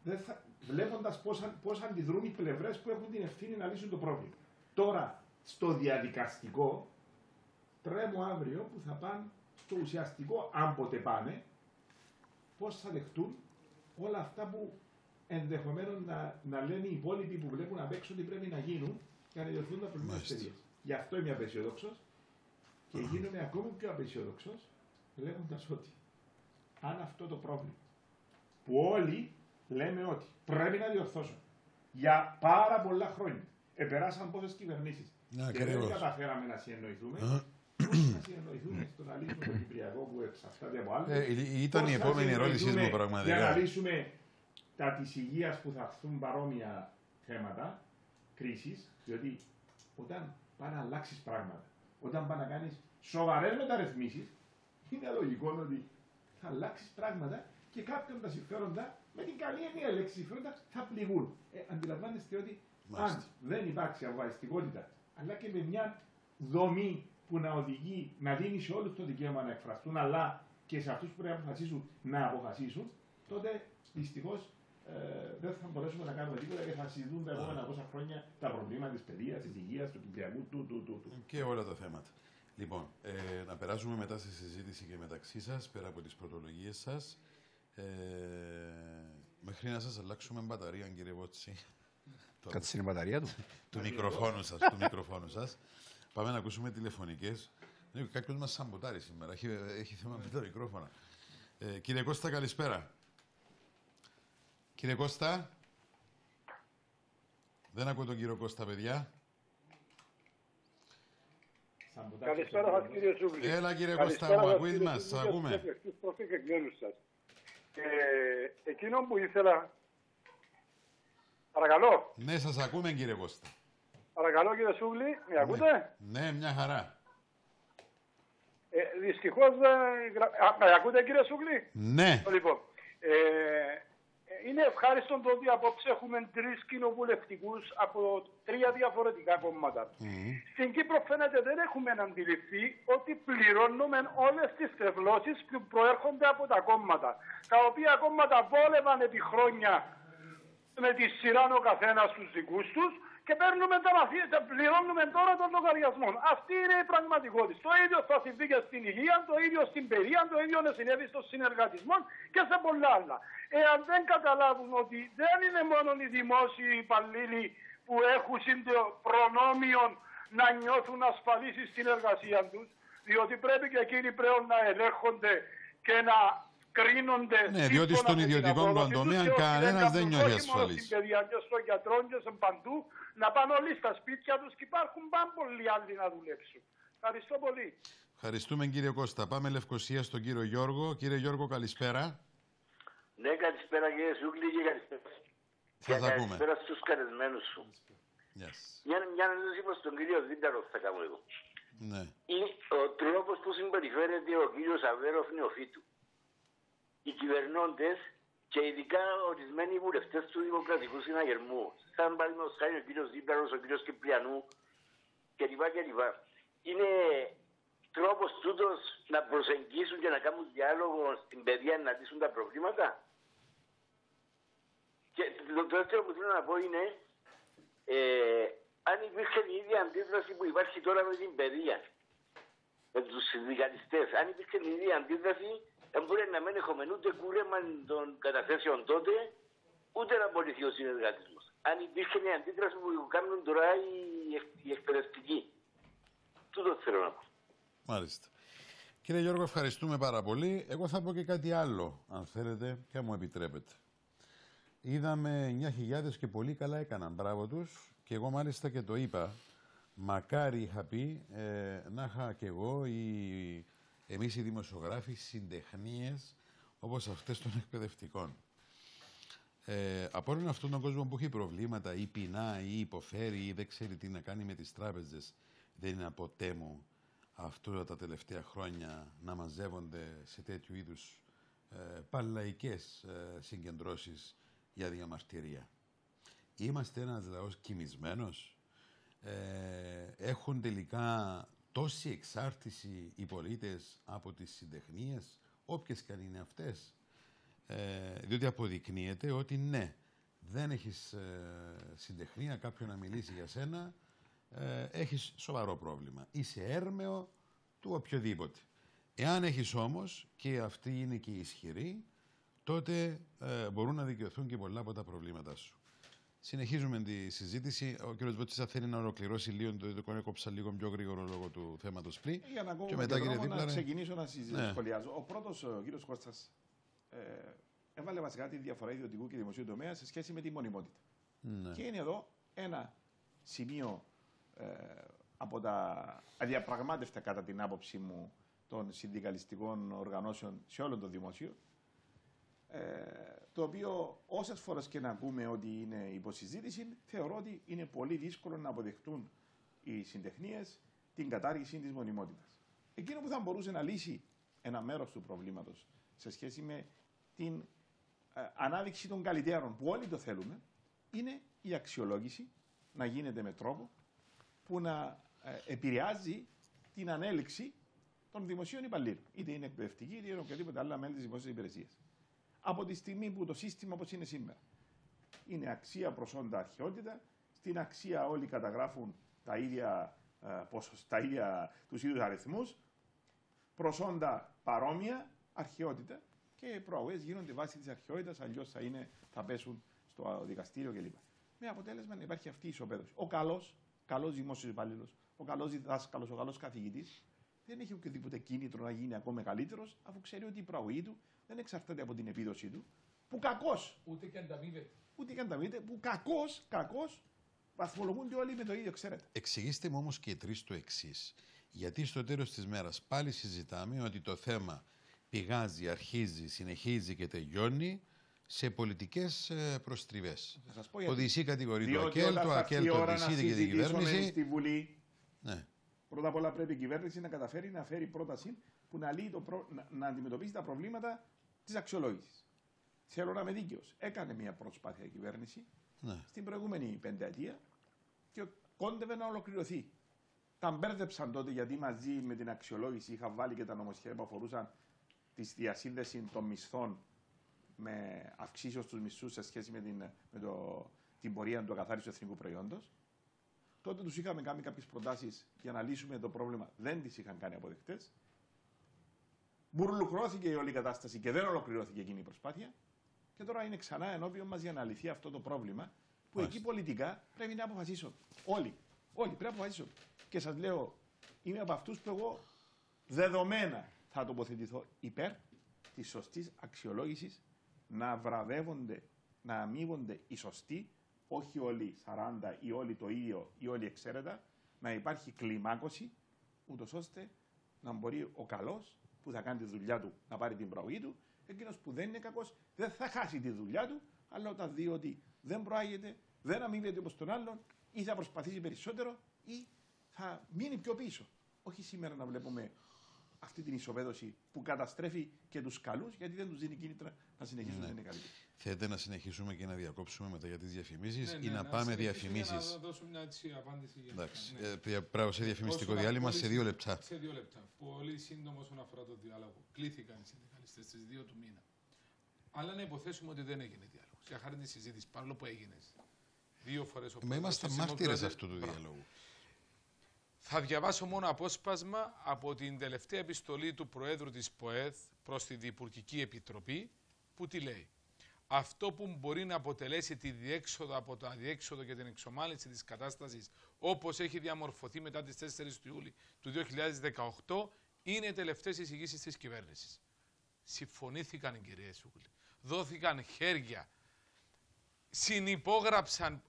δεν θα, βλέποντας πώς, αν- πώς αντιδρούν οι πλευρές που έχουν την ευθύνη να λύσουν το πρόβλημα. Τώρα, στο διαδικαστικό, τρέμω αύριο που θα πάνε στο ουσιαστικό, αν ποτέ πάνε, πώς θα δεχτούν όλα αυτά που ενδεχομένως να, να λένε οι υπόλοιποι που βλέπουν απ' έξω ότι πρέπει να γίνουν για να διορθούν τα προβλήματα της Μάλιστα. παιδείας. Γι' αυτό είμαι απεσιόδοξος και γίνομαι ακόμη πιο απεσιόδοξος λέγοντας ότι αν αυτό το πρόβλημα που όλοι λέμε ότι πρέπει να διορθώσουν για πάρα πολλά χρόνια. Επεράσαν πόσες κυβερνήσεις. Ναι, και δεν ακριβώς. καταφέραμε να συνεννοηθούμε. Πώς να συνεννοηθούμε στο να λύσουμε το Κυπριακό που εξαρτάται από άλλους; Ε, η- ήταν η επόμενη ερώτησή μου Για να πραγματικά. λύσουμε τα της υγείας που θα έρθουν παρόμοια θέματα κρίση, διότι όταν πάει να αλλάξεις πράγματα, όταν πάει να κάνεις σοβαρές μεταρρυθμίσεις, είναι λογικό ότι θα αλλάξεις πράγματα και κάποιον τα συμφέροντα, με την καλή έννοια λέξη συμφέροντα, θα πληγούν. Ε, αντιλαμβάνεστε ότι Μάλιστα. αν δεν υπάρξει αβαστικότητα, αλλά και με μια δομή που να οδηγεί, να δίνει σε όλους το δικαίωμα να εκφραστούν, αλλά και σε αυτούς που πρέπει να αποφασίσουν να αποφασίσουν, τότε δυστυχώς ε, δεν θα μπορέσουμε να κάνουμε τίποτα και θα συζητούν τα επόμενα πόσα χρόνια τα προβλήματα της παιδείας, της υγείας, του Κυπριακού, του, του, του, του. Και όλα τα θέματα. Λοιπόν, ε, να περάσουμε μετά στη συζήτηση και μεταξύ σας, πέρα από τις πρωτολογίες σας. Ε, μέχρι να σας αλλάξουμε μπαταρία, κύριε Βότση, το- [LAUGHS] Κάτσε στην μπαταρία του. του μικροφόνου σας, του μικροφόνου σας. Πάμε να ακούσουμε τηλεφωνικές. Ναι, κάποιος μας σαμποτάρει σήμερα, έχει, έχει θέμα με τα μικρόφωνα. Ε, κύριε Κώστα, καλησπέρα. Κύριε Κώστα. Δεν ακούω τον κύριο Κώστα, παιδιά. Σαμποτάκι Καλησπέρα στο σας κύριε Σούβλη. Έλα, κύριε Καλησπέρα Κώστα, μου σας, ακούεις κύριε μας, Σούβλη, σ' για ακούμε. τους εκλεκτούς προσκεκλημένους σας. Ε, εκείνο που ήθελα Παρακαλώ. Ναι, σας ακούμε κύριε Κώστα. Παρακαλώ κύριε Σούγλη, με ακούτε; Ναι, μια χαρά. Ε, Δυστυχώς δεν. γρα- Α, Με ακούτε κύριε Σούγλη; Ναι, Λοιπόν, ε, ε, είναι ευχάριστο το ότι απόψε έχουμε τρεις κοινοβουλευτικούς από τρία διαφορετικά κόμματα. Στην Κύπρο φαίνεται δεν έχουμε αντιληφθεί ότι πληρώνουμε όλες τις τρευλώσεις που προέρχονται από τα κόμματα. Τα οποία κόμματα βόλευαν επί χρόνια με τη σειρά ο καθένας τους δικούς τους και παίρνουμε τα μαθήματα, πληρώνουμε τώρα των λογαριασμών. Αυτή είναι η πραγματικότητα. Το ίδιο θα συμβεί και στην υγεία, το ίδιο στην παιδεία, το ίδιο να συνέβη στο συνεργατισμό και σε πολλά άλλα. Εάν δεν καταλάβουν ότι δεν είναι μόνο οι δημόσιοι υπαλλήλοι που έχουν το προνόμιο να νιώθουν ασφαλείς στην εργασία τους, διότι πρέπει και εκείνοι πλέον να ελέγχονται και να κρίνονται Ναι, διότι σύμφωνα στον με την ιδιωτικό απόδοση τους τομέα και όχι κανένας να δεν κάνουν νιώθει όχι μόνο ασφαλής. στην παιδεία και στον γιατρό και σε παντού, να πάνε όλοι στα σπίτια τους και υπάρχουν πάρα πολλοί άλλοι να δουλέψουν. Ευχαριστώ πολύ. ευχαριστούμε κύριε Κώστα. Πάμε Λευκοσία στον κύριο Γιώργο. Κύριε Γιώργο, καλησπέρα. Ναι, καλησπέρα κύριε Σούγκλη και καλησπέρα. Σας Και ακούμε. Καλησπέρα στους καλεσμένους σου. Yes. Μια, μια ερώτηση προς τον κύριο Δίνταρο θα κάνω εγώ. Ναι. Είναι ο τρόπος που συμπεριφέρεται ο κύριος Αβέροφ Νεοφίτου. Οι κυβερνώντες και ειδικά ορισμένοι βουλευτές του Δημοκρατικού Συναγερμού, σαν παραδείγματος χάρη ο κύριος Δίνταρος, ο κύριος Κυπριανού κλπ. κλπ. Είναι τρόπος τούτος να προσεγγίσουν και να κάνουν διάλογο στην παιδεία να λύσουν τα προβλήματα; Και το το δεύτερο που θέλω να πω είναι ε, αν υπήρχε η ίδια αντίδραση που υπάρχει τώρα με την παιδεία, με τους συνδικαλιστές, αν υπήρχε η ίδια αντίδραση, δεν μπορεί να μην έχουμε ούτε κούρεμα των καταθέσεων τότε, ούτε να απολυθεί ο συνεργατισμό. Αν υπήρχε η αντίδραση που κάνουν τώρα οι, εκ- οι εκπαιδευτικοί. Τούτο θέλω να πω. Μάλιστα. Κύριε Γιώργο, ευχαριστούμε πάρα πολύ. Εγώ θα πω και κάτι άλλο, αν θέλετε, και αν μου επιτρέπετε. Είδαμε 9.000 και πολύ καλά έκαναν. Μπράβο τους. Και εγώ μάλιστα και το είπα. Μακάρι είχα πει ε, να είχα κι εγώ οι, εμείς οι δημοσιογράφοι συντεχνίες όπως αυτές των εκπαιδευτικών. Ε, από όλον αυτόν τον κόσμο που έχει προβλήματα ή πεινά ή υποφέρει ή δεν ξέρει τι να κάνει με τις τράπεζες δεν είναι ποτέ μου αυτό τα τελευταία χρόνια να μαζεύονται σε τέτοιου είδους ε, παλαϊκές ε, συγκεντρώσεις για διαμαρτυρία. Είμαστε ένας λαός κοιμισμένος. Ε, έχουν τελικά τόση εξάρτηση οι πολίτες από τις συντεχνίες, όποιες και αν είναι αυτές. Ε, διότι αποδεικνύεται ότι ναι, δεν έχεις ε, συντεχνία, κάποιον να μιλήσει για σένα, ε, έχεις σοβαρό πρόβλημα. Είσαι έρμεο του οποιοδήποτε. Εάν έχεις όμως, και αυτή είναι και η ισχυρή, τότε ε, μπορούν να δικαιωθούν και πολλά από τα προβλήματά σου. Συνεχίζουμε τη συζήτηση. Ο κ. Βότσισα θέλει να ολοκληρώσει λίγο, το, το έκοψα λίγο πιο γρήγορο λόγω του θέματος πριν. Για να και ακούω μετά, και κύριε δρόμο, να Δίπλα, ξεκινήσω να συζητήσω, Ναι. σχολιάζω. Ο πρώτος, ο κύριος Κώστας, ε, έβαλε βασικά τη διαφορά ιδιωτικού και δημοσίου τομέα σε σχέση με τη μονιμότητα. ναι. Και είναι εδώ ένα σημείο ε, από τα αδιαπραγμάτευτα κατά την άποψη μου των συνδικαλιστικών οργανώσεων σε όλο το δημόσιο, ε, το οποίο όσες φορές και να ακούμε ότι είναι υποσυζήτηση, θεωρώ ότι είναι πολύ δύσκολο να αποδεχτούν οι συντεχνίες την κατάργηση της μονιμότητας. Εκείνο που θα μπορούσε να λύσει ένα μέρος του προβλήματος σε σχέση με την ε, ανάδειξη των καλλιτέρων που όλοι το θέλουμε, είναι η αξιολόγηση να γίνεται με τρόπο που να ε, επηρεάζει την ανέλυξη των δημοσίων υπαλλήλων. Είτε είναι εκπαιδευτική, είτε είναι οποιαδήποτε άλλα μέλη της δημόσιας υπηρεσίας. Από τη στιγμή που το σύστημα όπως είναι σήμερα είναι αξία προσόντα αρχαιότητα, στην αξία όλοι καταγράφουν τα ίδια, ε, ποσοσ- τα ίδια, τους ίδιους αριθμούς, προσόντα παρόμοια, αρχαιότητα και οι προαγωγές γίνονται βάσει της αρχαιότητας, αλλιώς θα, είναι, θα πέσουν στο δικαστήριο κλπ. Με αποτέλεσμα να υπάρχει αυτή η ισοπαίδωση. Ο καλός, καλός δημόσιος υπάλληλος, ο καλός διδάσκαλος, ο καλός καθηγητής δεν έχει οποιοδήποτε κίνητρο να γίνει ακόμα καλύτερο, αφού ξέρει ότι η προαγωγή του δεν εξαρτάται από την επίδοσή του, που κακώ, Ούτε και ανταμείβεται. ούτε και αν τα δείτε, που κακώ, κακώ βαθμολογούνται όλοι με το ίδιο, ξέρετε. Εξηγήστε μου όμως και οι τρεις το εξής. Γιατί στο τέλος της μέρας πάλι συζητάμε ότι το θέμα πηγάζει, αρχίζει, συνεχίζει και τελειώνει σε πολιτικές προστριβές. Θα σας πω Το γιατί. ΔΙΣΥ κατηγορεί το Διότι ΑΚΕΛ, όταν το θα έρθει ΑΚΕΛ η το ώρα να ΔΙΣΥ και την συζητήσουμε κυβέρνηση. στη Βουλή, Ναι. Πρώτα απ' όλα πρέπει η κυβέρνηση να καταφέρει να φέρει πρόταση που να, λύει το προ... να, να αντιμετωπίσει τα προβλήματα της αξιολόγησης. Θέλω να είμαι δίκαιος. Έκανε μια προσπάθεια η κυβέρνηση ναι. στην προηγούμενη πενταετία και κόντευε να ολοκληρωθεί. Τα μπέρδεψαν τότε γιατί μαζί με την αξιολόγηση είχα βάλει και τα νομοσχέδια που αφορούσαν τη διασύνδεση των μισθών με αυξήσεω του μισθούς σε σχέση με την, με το, την πορεία του ακαθάριστου εθνικού προϊόντος. Τότε τους είχαμε κάνει κάποιες προτάσεις για να λύσουμε το πρόβλημα. Δεν τις είχαν κάνει αποδεκτές. Μπουρλουκρώθηκε η όλη κατάσταση και δεν ολοκληρώθηκε εκείνη η προσπάθεια. Και τώρα είναι ξανά ενώπιον μας για να λυθεί αυτό το πρόβλημα που Μάλιστα. εκεί πολιτικά πρέπει να αποφασίσουν. Όλοι. Όλοι πρέπει να αποφασίσουν. Και σας λέω, είμαι από αυτούς που εγώ δεδομένα θα τοποθετηθώ υπέρ της σωστής αξιολόγησης να βραβεύονται, να αμείβονται οι σωστοί, όχι όλοι 40 ή όλοι το ίδιο ή όλοι εξαίρετα, να υπάρχει κλιμάκωση, ούτως ώστε να μπορεί ο καλός που θα κάνει τη δουλειά του να πάρει την προαγωγή του, εκείνος που δεν είναι κακός δεν θα χάσει τη δουλειά του, αλλά όταν δει ότι δεν προάγεται, δεν αμείβεται όπως τον άλλον, ή θα προσπαθήσει περισσότερο, ή θα μείνει πιο πίσω. Όχι σήμερα να βλέπουμε αυτή την ισοπαίδωση που καταστρέφει και τους καλούς, γιατί δεν τους δίνει κίνητρα να συνεχίσουν Ναι. να είναι καλύτεροι. Θέλετε να συνεχίσουμε και να διακόψουμε μετά για τις διαφημίσεις Ναι, ή ναι, να πάμε συνεχίσουμε διαφημίσεις; Για να δώσω μια έτσι απάντηση. Για Εντάξει. ναι. Ε, πια- Πράγμα σε διαφημιστικό Όσο διάλειμμα πολύ σε δύο λεπτά. Σε δύο λεπτά. Πολύ σύντομο όσον αφορά το διάλογο. Κλήθηκαν οι συνδικαλιστές στις 2 του μήνα. Αλλά να υποθέσουμε ότι δεν έγινε διάλογος. Για χάρη της συζήτησης, παρόλο που έγινες. Δύο φορές ο Μα είμαστε πρόεδρος της μάρτυρες Δημοκρατίας- αυτού του Μπράβο. διαλόγου. Θα διαβάσω μόνο απόσπασμα από την τελευταία επιστολή του Προέδρου της ΠΟΕΔ προς τη Διυπουργική Επιτροπή που τι λέει. Αυτό που μπορεί να αποτελέσει τη διέξοδο από το αδιέξοδο και την εξομάλυνση της κατάστασης όπως έχει διαμορφωθεί μετά τις 4 του Ιούλη του 2018 είναι οι τελευταίες εισηγήσεις της κυβέρνησης. Συμφωνήθηκαν κυρίες Σούγλη. Δόθηκαν χέρια. Συνυπόγραψαν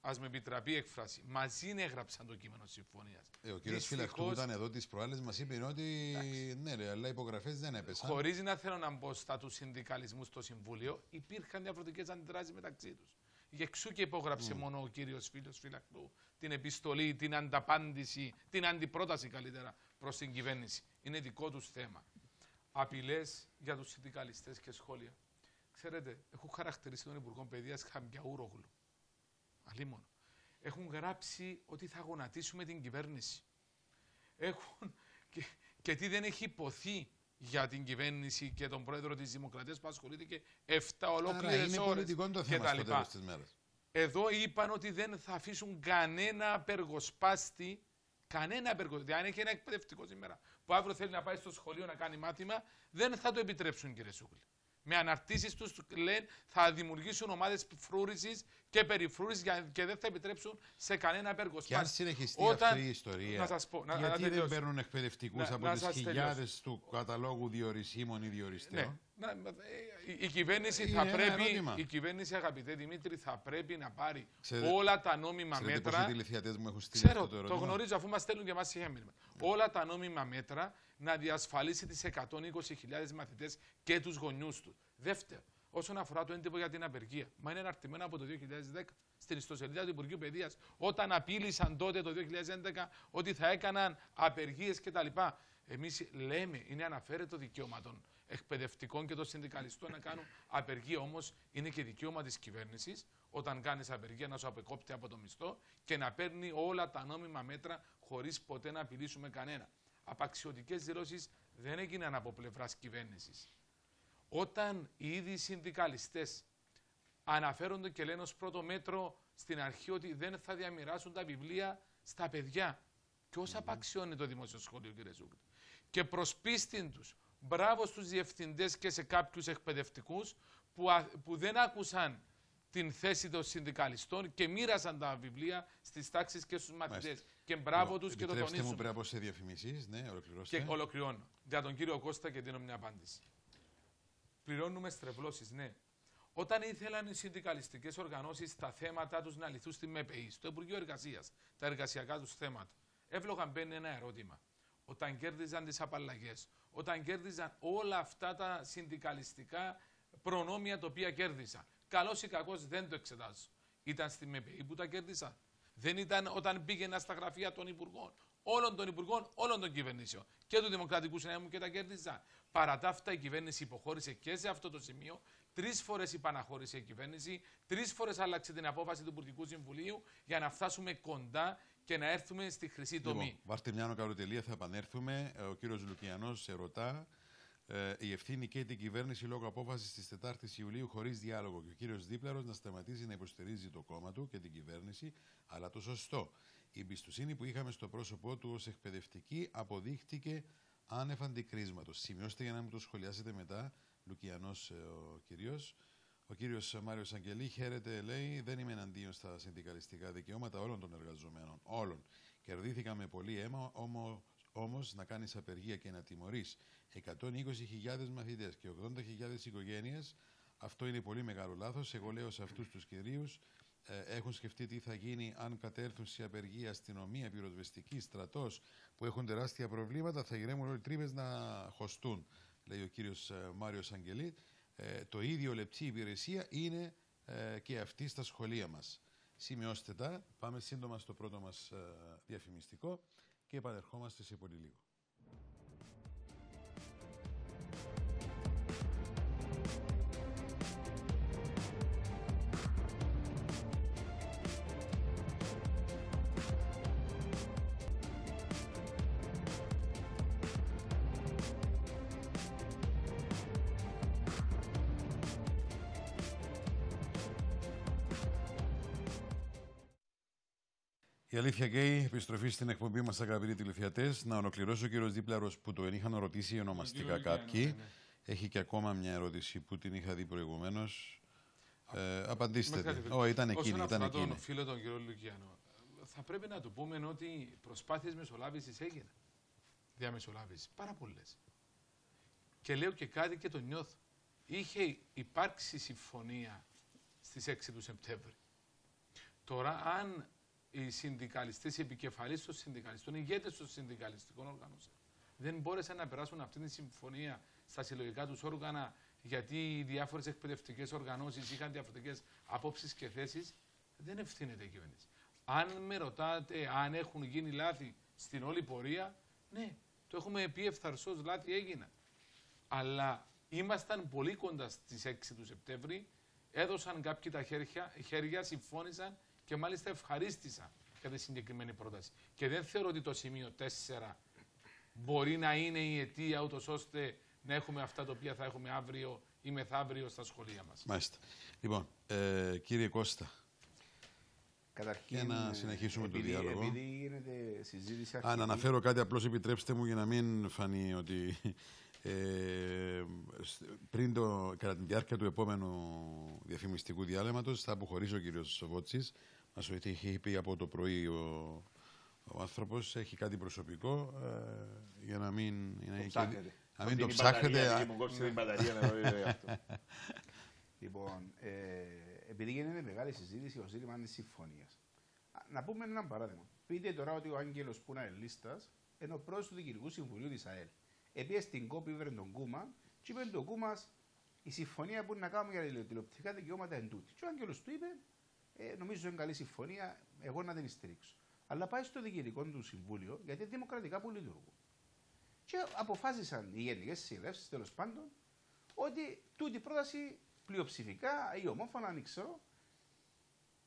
Α με επιτραπεί η έκφραση. Μαζί έγραψαν το κείμενο συμφωνίας. Ε, ο κύριος Φυλακτού που ήταν εδώ τις προάλλες μας είπε ότι ναι, ρε, αλλά οι υπογραφές δεν έπεσαν. Χωρίς να θέλω να μπω στα τους συνδικαλισμούς στο Συμβούλιο, υπήρχαν διαφορετικές αντιδράσεις μεταξύ τους. Γι' εξού και υπόγραψε μόνο ο κύριος φίλο Φυλακτού την επιστολή, την ανταπάντηση, την αντιπρόταση καλύτερα προς την κυβέρνηση. Είναι δικό τους θέμα. Απειλές για τους συνδικαλιστές και σχόλια. Ξέρετε, έχω χαρακτηρίσει τον Υπουργό Παιδείας Χαμπιαούρογλου. Αλίμονο. Έχουν γράψει ότι θα γονατίσουμε την κυβέρνηση. Έχουν και, και τι δεν έχει υποθεί για την κυβέρνηση και τον πρόεδρο της Δημοκρατίας που ασχολείται και 7 Άρα ολόκληρες είναι ώρες πολιτικό το και θέμα τα στο λοιπά. τέλος της μέρας. Εδώ είπαν ότι δεν θα αφήσουν κανένα απεργοσπάστη, κανένα απεργοσπάστη. Αν έχει ένα εκπαιδευτικό σήμερα που αύριο θέλει να πάει στο σχολείο να κάνει μάθημα, δεν θα το επιτρέψουν κύριε Σούγλη. Με αναρτήσεις τους λένε θα δημιουργήσουν ομάδες φρούρησης και περιφρούρησης για- και δεν θα επιτρέψουν σε κανένα Και αν απεργοσπάστη. συνεχιστεί Όταν- αυτή η ιστορία, να σας πω, να- να γιατί δεν τελειώσω. παίρνουν εκπαιδευτικούς Να- από να τις σας χιλιάδες του καταλόγου διορισίμων ή διοριστέων; Ναι. Να- ε, η, η κυβέρνηση Είναι θα ένα πρέπει, ερώτημα. η κυβέρνηση αγαπητέ Δημήτρη, θα πρέπει να πάρει Ξέρετε- όλα τα νόμιμα Ξέρετε μέτρα. πόσοι τηλεθεατές μου έχουν στείλει Ξέρω, αυτό το το, ερώτημα. γνωρίζω αφού μας στέλνουν και εμάς είχε μήνυμα. Όλα τα νόμιμα μέτρα να διασφαλίσει τις 120.000 μαθητές και τους γονιούς τους. Δεύτερο, όσον αφορά το έντυπο για την απεργία. Μα είναι αναρτημένο από το 2010 στην ιστοσελίδα του Υπουργείου Παιδείας. Όταν απείλησαν τότε το 2011 ότι θα έκαναν απεργίες κτλ. Εμείς λέμε, είναι αναφέρετο δικαίωμα των εκπαιδευτικών και των συνδικαλιστών να κάνουν απεργία. Όμως είναι και δικαίωμα της κυβέρνησης όταν κάνεις απεργία να σου απεκόπτει από το μισθό και να παίρνει όλα τα νόμιμα μέτρα χωρίς ποτέ να απειλήσουμε κανένα. Απαξιωτικές δηλώσεις δεν έγιναν από πλευράς κυβέρνησης. Όταν οι ίδιοι συνδικαλιστές αναφέρονται και λένε ως πρώτο μέτρο στην αρχή ότι δεν θα διαμοιράσουν τα βιβλία στα παιδιά. Ποιος απαξιώνει το δημόσιο σχολείο, κύριε Ζούγκρη. Και προς πίστην τους, μπράβο στους διευθυντές και σε κάποιους εκπαιδευτικούς που, α- που δεν άκουσαν την θέση των συνδικαλιστών και μοίρασαν τα βιβλία στις τάξεις και στους μαθητές. Μάλιστα. Και μπράβο Λοιπόν, τους και το επιτρέψτε μου τονίζουμε. πρέπει να πω σε διαφημίσεις. Ναι, ολοκληρώστε. Και ολοκληρώνω. Για τον κύριο Κώστα και δίνω μια απάντηση. Πληρώνουμε στρεβλώσεις, ναι. Όταν ήθελαν οι συνδικαλιστικές οργανώσεις τα θέματα τους να λυθούν στη ΜΕΠΕΗ, στο Υπουργείο Εργασίας, τα εργασιακά τους θέματα, εύλογα μπαίνει ένα ερώτημα. Όταν κέρδιζαν τις απαλλαγές, όταν κέρδιζαν όλα αυτά τα συνδικαλιστικά προνόμια τα οποία κέρδισα. Καλός ή κακός δεν το εξετάζω. Ήταν στη ΜΕΠΕΗ που τα κέρδισα. Δεν ήταν όταν πήγαινα στα γραφεία των Υπουργών. Όλων των Υπουργών, όλων των κυβερνήσεων. Και του Δημοκρατικού Συνέδριου και τα κέρδιζα. Παρά τα αυτά, η κυβέρνηση υποχώρησε και σε αυτό το σημείο. Τρεις φορές υπαναχώρησε η κυβέρνηση. Τρεις φορές άλλαξε την απόφαση του Υπουργικού Συμβουλίου για να φτάσουμε κοντά και να έρθουμε στη χρυσή τομή. Λοιπόν, βάρτε μια καροτελεία, θα επανέλθουμε. Ο κύριος Λουκιανός σε ρωτά. Ε, η ευθύνη και την κυβέρνηση λόγω απόφασης της 4η Ιουλίου χωρίς διάλογο και ο κύριος Δίπλαρος να σταματήσει να υποστηρίζει το κόμμα του και την κυβέρνηση, αλλά το σωστό. Η εμπιστοσύνη που είχαμε στο πρόσωπό του ως εκπαιδευτική αποδείχτηκε άνευ αντικρίσματος. Σημειώστε για να μην το σχολιάσετε μετά, Λουκιανός ε, ο κύριος. Ο κύριος Μάριος Αγγελή χαίρεται, λέει, δεν είμαι εναντίον στα συνδικαλιστικά δικαιώματα όλων των εργαζομένων. Όλων. Κερδίθηκα με πολύ αίμα, όμως να κάνεις απεργία και να τιμωρείς 120.000 μαθητές και 80.000 οικογένειες, αυτό είναι πολύ μεγάλο λάθος. Εγώ λέω σε αυτούς τους κυρίους, ε, έχουν σκεφτεί τι θα γίνει αν κατέρθουν σε απεργία αστυνομία, πυροσβεστική, στρατός, που έχουν τεράστια προβλήματα, θα ηρέμουν όλοι τρύπες να χωστούν, λέει ο κύριος ε, Μάριος Αγγελίτ. Ε, το ίδιο λεπτή υπηρεσία είναι ε, και αυτή στα σχολεία μας. Σημειώστε τα, πάμε σύντομα στο πρώτο μας διαφημιστικό και επανερχόμαστε σε πολύ λίγο. Η αλήθεια και η επιστροφή στην εκπομπή μας, αγαπητοί τηλεθεατέ. Να ολοκληρώσω ο κύριος Δίπλαρος που το είχαν ρωτήσει ονομαστικά κάποιοι. Ναι, ναι. Έχει και ακόμα μια ερώτηση που την είχα δει προηγουμένως. Ε, απαντήστε. Ω, ήταν εκείνη. Όσον ήταν εκείνη. τον φίλο τον κύριο Λουκιάνο, θα πρέπει να του πούμε ότι προσπάθειες μεσολάβησης έγιναν. Διαμεσολάβησης. Πάρα πολλές. Και λέω και κάτι και το νιώθω. Είχε υπάρξει συμφωνία στις 6 του Σεπτέμβρη. Τώρα, αν οι συνδικαλιστές, οι επικεφαλεί των συνδικαλιστών, οι ηγέτες των συνδικαλιστικών οργανώσεων δεν μπόρεσαν να περάσουν αυτή τη συμφωνία στα συλλογικά τους όργανα γιατί οι διάφορες εκπαιδευτικές οργανώσεις είχαν διαφορετικές απόψεις και θέσεις, δεν ευθύνεται η κυβέρνηση. Αν με ρωτάτε αν έχουν γίνει λάθη στην όλη πορεία, ναι, το έχουμε πει ευθαρσώ, λάθη έγιναν. Αλλά ήμασταν πολύ κοντά στις 6 του Σεπτέμβρη, έδωσαν κάποιοι τα χέρια, χέρια συμφώνησαν και μάλιστα ευχαρίστησα για τη συγκεκριμένη πρόταση. Και δεν θεωρώ ότι το σημείο 4 μπορεί να είναι η αιτία ούτως ώστε να έχουμε αυτά τα οποία θα έχουμε αύριο ή μεθαύριο στα σχολεία μας. Μάλιστα. Λοιπόν, ε, κύριε Κώστα, Καταρχήν, για να συνεχίσουμε επειδή, το διάλογο. Επειδή γίνεται συζήτηση αρχική... Αν αναφέρω κάτι, απλώς επιτρέψτε μου για να μην φανεί ότι ε, πριν το, κατά τη διάρκεια του επόμενου διαφημιστικού διάλεματος θα αποχωρήσει ο κύριος Σοβότσης Μα έχει πει από το πρωί ο, ο άνθρωπος, έχει κάτι προσωπικό ε, για να μην. Το είναι ψάχνετε. να μην το ψάχνετε. [LAUGHS] Λοιπόν, ε, επειδή γίνεται μεγάλη συζήτηση, ο ζήτημα είναι συμφωνίας. Να πούμε ένα παράδειγμα. Πείτε τώρα ότι ο Άγγελος που είναι λίστας είναι ο πρόεδρος του Διοικητικού Συμβουλίου της ΑΕΛ. Επίση στην κόπη βρε τον Κούμα, και είπε τον Κούμας η συμφωνία που είναι να κάνουμε για τα τηλεοπτικά δικαιώματα εν τούτη. Και ο Άγγελος του είπε ε, νομίζω είναι καλή συμφωνία, εγώ να την στηρίξω. Αλλά πάει στο διοικητικό του συμβούλιο, γιατί είναι δημοκρατικά που λειτουργούν. Και αποφάσισαν οι γενικές συνελεύσει, τέλος πάντων, ότι τούτη η πρόταση πλειοψηφικά ή ομόφωνα, αν ξέρω,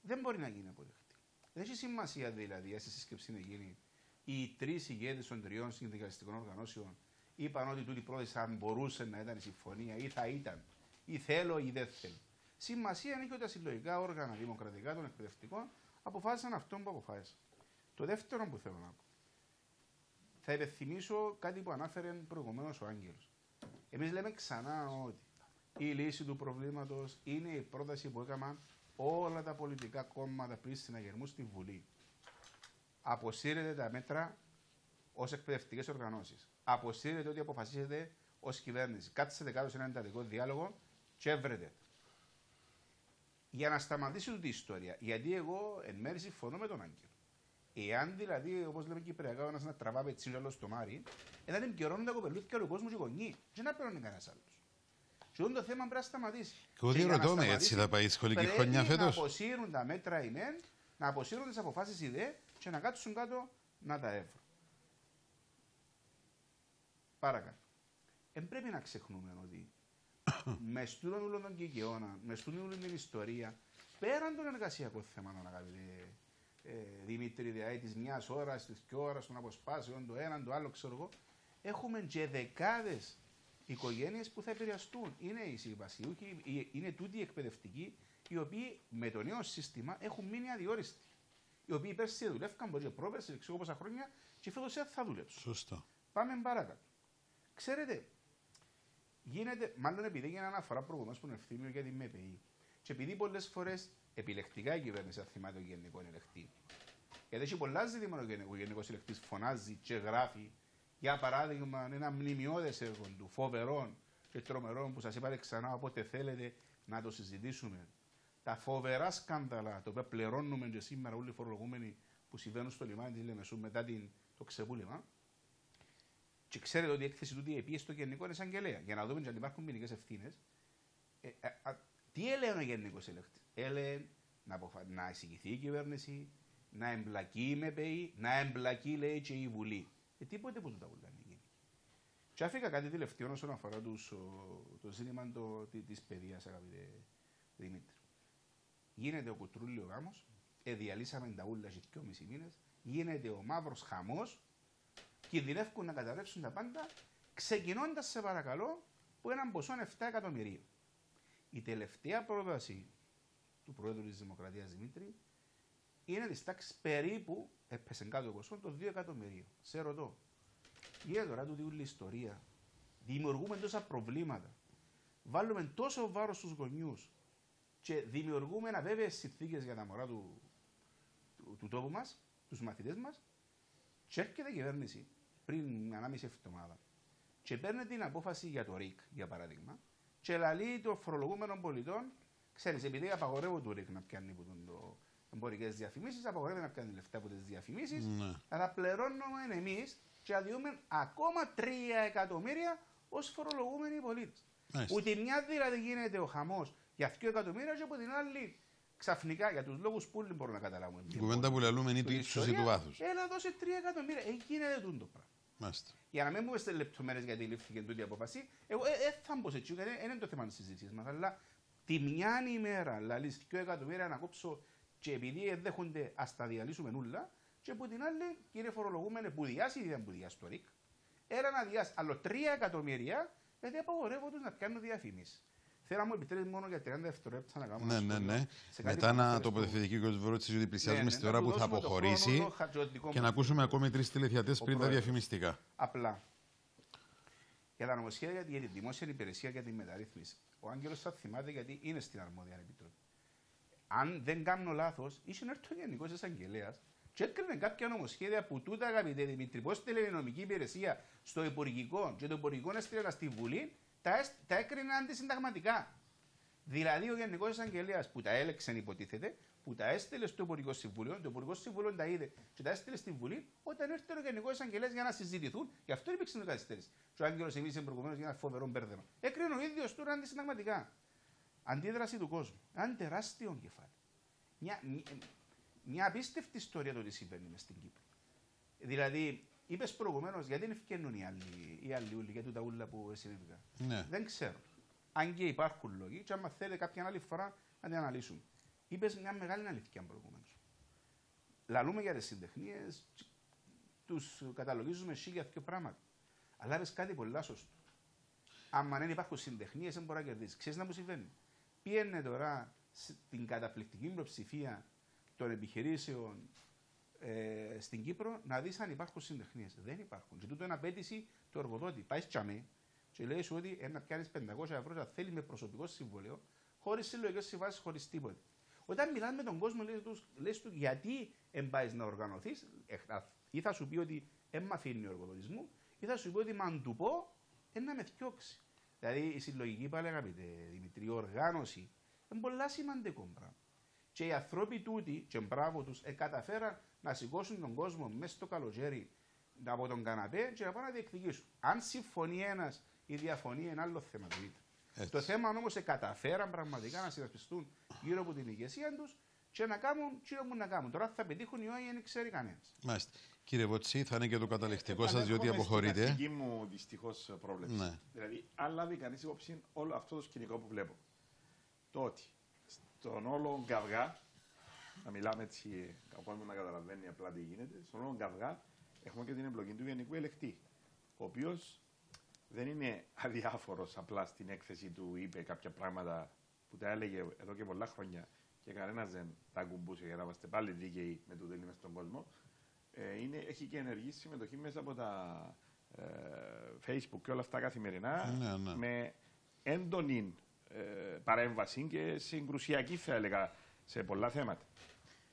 δεν μπορεί να γίνει αποδεκτή. Δεν έχει σημασία δηλαδή, αν η σύσκεψη να γίνει, οι τρεις ηγέτες των τριών συνδικαλιστικών οργανώσεων είπαν ότι τούτη η πρόταση αν μπορούσε να ήταν η συμφωνία ή θα ήταν, ή θέλω ή δεν θέλω. Σημασία έχει ότι τα συλλογικά όργανα δημοκρατικά των εκπαιδευτικών αποφάσισαν αυτό που αποφάσισαν. Το δεύτερο που θέλω να πω. Θα υπενθυμίσω κάτι που ανάφερε προηγουμένως ο Άγγελος. Εμείς λέμε ξανά ότι η λύση του προβλήματος είναι η πρόταση που έκαναν όλα τα πολιτικά κόμματα πριν συναγερμού στη Βουλή. Αποσύρετε τα μέτρα ως εκπαιδευτικές οργανώσεις. Αποσύρετε ό,τι αποφασίσετε ως κυβέρνηση. Κάτσετε κάτω σε έναν εντατικό διάλογο και έβρετε για να σταματήσει τούτη η ιστορία. Γιατί εγώ εν μέρει συμφωνώ με τον Άγγελο. Εάν δηλαδή, όπως λέμε Κυπριακά, ένας να τραβά πετσίνο άλλο στο μάρι, έναν επικαιρώνουν τα κοπελούθια ο κόσμος οι γονείς. Δεν να παίρνουν κανένας άλλος. Και το θέμα πρέπει να σταματήσει. Και εγώ για να διαρωτώ με, σταματήσει, έτσι θα πάει η σχολική πρέπει χρονιά να φέτος; αποσύρουν τα μέτρα η ΝΕΝ, να αποσύρουν τις αποφάσεις η ΔΕ και να κάτσουν κάτω να τα έβρουν. Παρακάτω. Δεν πρέπει να ξεχνούμε ότι με στούλον όλων των κικαιώνα, με στούλον όλη την ιστορία, πέραν των εργασιακών θεμάτων, αγαπητέ ε, Δημήτρη, δηλαδή της μιας ώρας, της δύο ώρας, των αποσπάσεων, το ένα, το άλλο, ξέρω εγώ, έχουμε και δεκάδες οικογένειες που θα επηρεαστούν. Είναι οι συμβασιούχοι, οι- είναι τούτοι οι εκπαιδευτικοί, οι οποίοι με το νέο σύστημα έχουν μείνει αδιόριστοι. Οι οποίοι πέρσι δουλεύκαν, μπορεί και πρόπερσι, δεν ξέρω πόσα χρόνια, και φέτος δεν θα δουλέψουν. Σωστό. Πάμε παρακάτω. Ξέρετε, γίνεται, μάλλον επειδή έγινε αναφορά προηγουμένως που είναι ευθύμιο για την ΜΕΠΕΗ, και επειδή πολλές φορές επιλεκτικά η κυβέρνηση θα θυμάται ο γενικό ελεκτή, γιατί έχει πολλά ζητήματα ο γενικό ελεκτής φωνάζει και γράφει, για παράδειγμα, ένα μνημειώδες έργο του, φοβερών και τρομερών που σας είπατε ξανά όποτε θέλετε να το συζητήσουμε. Τα φοβερά σκάνδαλα τα οποία πληρώνουμε και σήμερα όλοι οι φορολογούμενοι που συμβαίνουν στο λιμάνι της Λεμεσού μετά την, το ξεπούλημα. Και ξέρετε ότι η έκθεση του επίε στο Γενικό Εισαγγελέα. Για να δούμε αν υπάρχουν ποινικές ευθύνες. Ε, ε, α, τι έλεγε ο Γενικός Ελεκτής; Έλεγε να, αποφα... να εισηγηθεί η κυβέρνηση, να εμπλακεί η ΜΕΠΕΗ, να εμπλακεί λέει και η Βουλή. Ε, τίποτε που του τα βουλάνε γίνει. Και άφηκα κάτι τελευταίο όσον αφορά τους, ο, το ζήτημα το, τη της παιδείας, αγαπητέ Δημήτρη. Γίνεται ο κουτρούλιο γάμος, ε, διαλύσαμε τα ούλα και δυόμισι μήνες, γίνεται ο μαύρος χαμός, κινδυνεύουν να καταρρεύσουν τα πάντα, ξεκινώντας σε παρακαλώ που έναν ποσό 7 εκατομμυρίων. Η τελευταία πρόταση του Πρόεδρου της Δημοκρατίας Δημήτρη είναι της τάξης περίπου, έπεσε κάτω το ποσό, των 2 εκατομμυρίων. Σε ρωτώ, γίνεται τώρα τούτη όλη η ιστορία, δημιουργούμε τόσα προβλήματα, βάλουμε τόσο βάρος στους γονιούς και δημιουργούμε αβέβαιες συνθήκες για τα μωρά του, του, του τόπου μας, τους μαθητές μας και έρχεται η κυβέρνηση πριν ανάμιση εβδομάδα και παίρνει την απόφαση για το ΡΙΚ, για παράδειγμα, και λαλεί των φορολογούμενων πολιτών, ξέρεις, επειδή απαγορεύω το ΡΙΚ να πιάνει που τον το εμπορικέ διαφημίσεις, απαγορεύει να πιάνει λεφτά από τις διαφημίσεις, Ναι. αλλά πληρώνουμε εμείς και αδειούμε ακόμα 3 εκατομμύρια ως φορολογούμενοι πολίτες. Μάλιστα. Ούτε μια δηλαδή γίνεται ο χαμός για 2 εκατομμύρια και από την άλλη ξαφνικά για τους λόγους που όλοι μπορούμε να καταλάβουμε. Η κουβέντα που λαλούμε είναι Την του ύψου ή ιστορία, του βάθους. Έλα δώσε 3 εκατομμύρια. Ε, γίνεται τούτο το πράγμα. Μάλιστα. Για να μην μπούμε σε λεπτομέρειες γιατί λήφθηκε τούτη η απόφαση, εγώ δεν θα μπω σε έτσι, γιατί δεν είναι το θέμα της συζήτησης μας. Αλλά τη μια ημέρα, δηλαδή, 2 εκατομμύρια να κόψω και επειδή δεν δέχονται, ας τα διαλύσουμε νουλα, και από την άλλη, κύριε φορολογούμενε, που διάσει ή δεν που διάσει το ΡΙΚ, era να διάσει άλλο 3 εκατομμύρια, γιατί απαγορεύω του να πιάνουν διαφήμιση. Θέλω να μου επιτρέπει μόνο για 30 δευτερόλεπτα να κάνω Ναι, ένα ναι, σχόλιο ναι. σε κάτι Μετά που να αναφέρες τοποθετηθεί και ο κ. Βερότση ότι πλησιάζουμε Ναι, στη ναι, ώρα να που του θα δώσουμε το αποχωρήσει χρόνο, το χαρτζωτικό και να μας. ακούσουμε ακόμη τρεις τηλεθεατές πριν τα Πρόεδρος. διαφημιστικά. Απλά. Για τα νομοσχέδια για τη δημόσια υπηρεσία και τη μεταρρύθμιση. Ο Άγγελος θα θυμάται γιατί είναι στην αρμόδια επιτροπή. Αν δεν κάνω λάθος, είχε έρθει ο Γενικό Εισαγγελέα και έκρινε κάποια νομοσχέδια που τούτα αγαπητέ Δημήτρη, πώς στέλνει η νομική υπηρεσία στο Υπουργικό και το Υπουργικό έστειλε στη Βουλή, τα, έσ- τα έκρινε αντισυνταγματικά. Δηλαδή ο Γενικός Εισαγγελέας που τα έλεξε, υποτίθεται, που τα έστειλε στο Υπουργικό Συμβούλιο, το Υπουργικό Συμβούλιο τα είδε και τα έστειλε στη Βουλή, όταν ήρθε ο Γενικός Εισαγγελέας για να συζητηθούν, γι' αυτό υπήρξε το καθυστέρηση. Και ο Άγγελος εμείς προηγουμένως για ένα φοβερό μπέρδεμα. Έκρινε ο ίδιος τώρα αντισυνταγματικά. Αντίδραση του κόσμου. Ένα τεράστιο κεφάλι. Μια, μια, μια απίστευτη ιστορία το τι συμβαίνει μες στην Κύπρο. Δηλαδή, είπες προηγουμένως γιατί δεν ευκαινούν οι άλλοι, οι άλλοι ούλοι για τούτα ούλα που συνέβηκαν. Ναι. Δεν ξέρω. Αν και υπάρχουν λόγοι, και άμα θέλετε κάποια άλλη φορά να την αναλύσουμε. Είπες μια μεγάλη αλήθεια προηγουμένως. Λαλούμε για τις συντεχνίες, τους καταλογίζουμε χίλια και πράγματα. Αλλά είπε κάτι πολύ σωστό. Αν δεν υπάρχουν συντεχνίες, δεν μπορεί να κερδίσεις. Ξέρεις να μου συμβαίνει. Πήγαινε τώρα στην καταπληκτική πλειοψηφία των επιχειρήσεων ε, στην Κύπρο να δεις αν υπάρχουν συντεχνίες. Δεν υπάρχουν. Και τούτο είναι απέτηση του εργοδότη. Πάεις τσαμί και λέει σου ότι ένα πιάνεις 500 ευρώ, θα θέλεις με προσωπικό συμβόλαιο, χωρίς συλλογικές συμβάσεις, χωρίς τίποτα. Όταν μιλάς με τον κόσμο, λες, τους, λες τους γιατί δεν πάεις να οργανωθείς, ή θα σου πει ότι δεν με αφήνει ο εργοδότης μου, ή θα σου πει ότι αν του πω, δεν να με θιώξει. Δηλαδή η συλλογική πάλι, αγαπητέ Δημητρή, η οργάνωση είναι πολλά σημαντικό πράγμα. Και οι άνθρωποι τούτοι, και μπράβο τους, ε, καταφέραν να σηκώσουν τον κόσμο μέσα στο καλοκαίρι από τον καναπέ και να πάνε να διεκδικήσουν. Αν συμφωνεί ένας ή διαφωνεί, είναι άλλο θέμα. δείτε. Έτσι. Το θέμα όμως καταφέραν πραγματικά να συνασπιστούν γύρω από την ηγεσία τους και να κάνουν τι που να κάνουν. Τώρα θα πετύχουν οι όχι δεν ξέρει κανένας. Μάλιστα. Κύριε Βότσι, θα είναι και το καταληκτικό σας, Επανέρχομαι διότι αποχωρείτε. Στην αρχική μου δυστυχώς πρόβλεψη. Ναι. Δηλαδή, αν λάβει κανείς υπόψη όλο αυτό το σκηνικό που βλέπω, το ότι στον όλο καυγά, να μιλάμε έτσι, ο κόσμο να καταλαβαίνει απλά τι γίνεται, στον όλο καυγά έχουμε και την εμπλοκή του Γενικού Ελεκτή, ο οποίος δεν είναι αδιάφορος απλά στην έκθεση του, είπε κάποια πράγματα που τα έλεγε εδώ και πολλά χρόνια και κανένας δεν τα ακουμπούσε για να είμαστε πάλι δίκαιοι με το δίλημα στον κόσμο. Ε, είναι, έχει και ενεργή συμμετοχή μέσα από τα ε, Facebook και όλα αυτά καθημερινά Ναι, ναι. με έντονη ε, παρέμβαση και συγκρουσιακή θα έλεγα σε πολλά θέματα.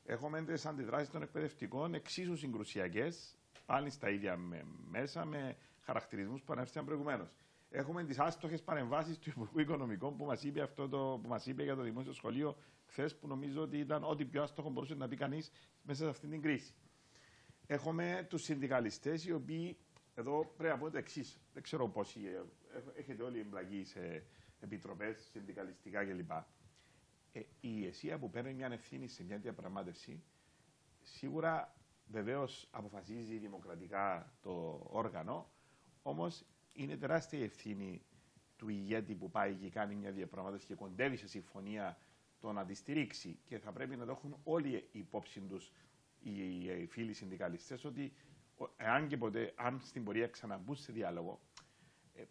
Έχουμε τις αντιδράσεις των εκπαιδευτικών εξίσου συγκρουσιακές, πάλι στα ίδια με, μέσα, με χαρακτηρισμούς που ανέφεραν προηγουμένως. Έχουμε τις άστοχες παρεμβάσεις του Υπουργού Οικονομικών που μας είπε, αυτό το, που μας είπε για το δημόσιο σχολείο χθες, που νομίζω ότι ήταν ό,τι πιο άστοχο μπορούσε να πει κανείς μέσα σε αυτή την κρίση. Έχουμε τους συνδικαλιστές οι οποίοι εδώ πρέπει να πω το εξής. Δεν ξέρω πόσοι ε, ε, έχετε όλοι εμπλακεί σε επιτροπές, συνδικαλιστικά κλπ. Ε, η ηγεσία που παίρνει μια ευθύνη σε μια διαπραγμάτευση, σίγουρα βεβαίως αποφασίζει δημοκρατικά το όργανο, όμως είναι τεράστια η ευθύνη του ηγέτη που πάει και κάνει μια διαπραγμάτευση και κοντεύει σε συμφωνία το να τη στηρίξει. Και θα πρέπει να το έχουν όλοι υπόψη τους οι, οι φίλοι συνδικαλιστές ότι ο- εάν και ποτέ, αν στην πορεία ξαναμπούν σε διάλογο, ε,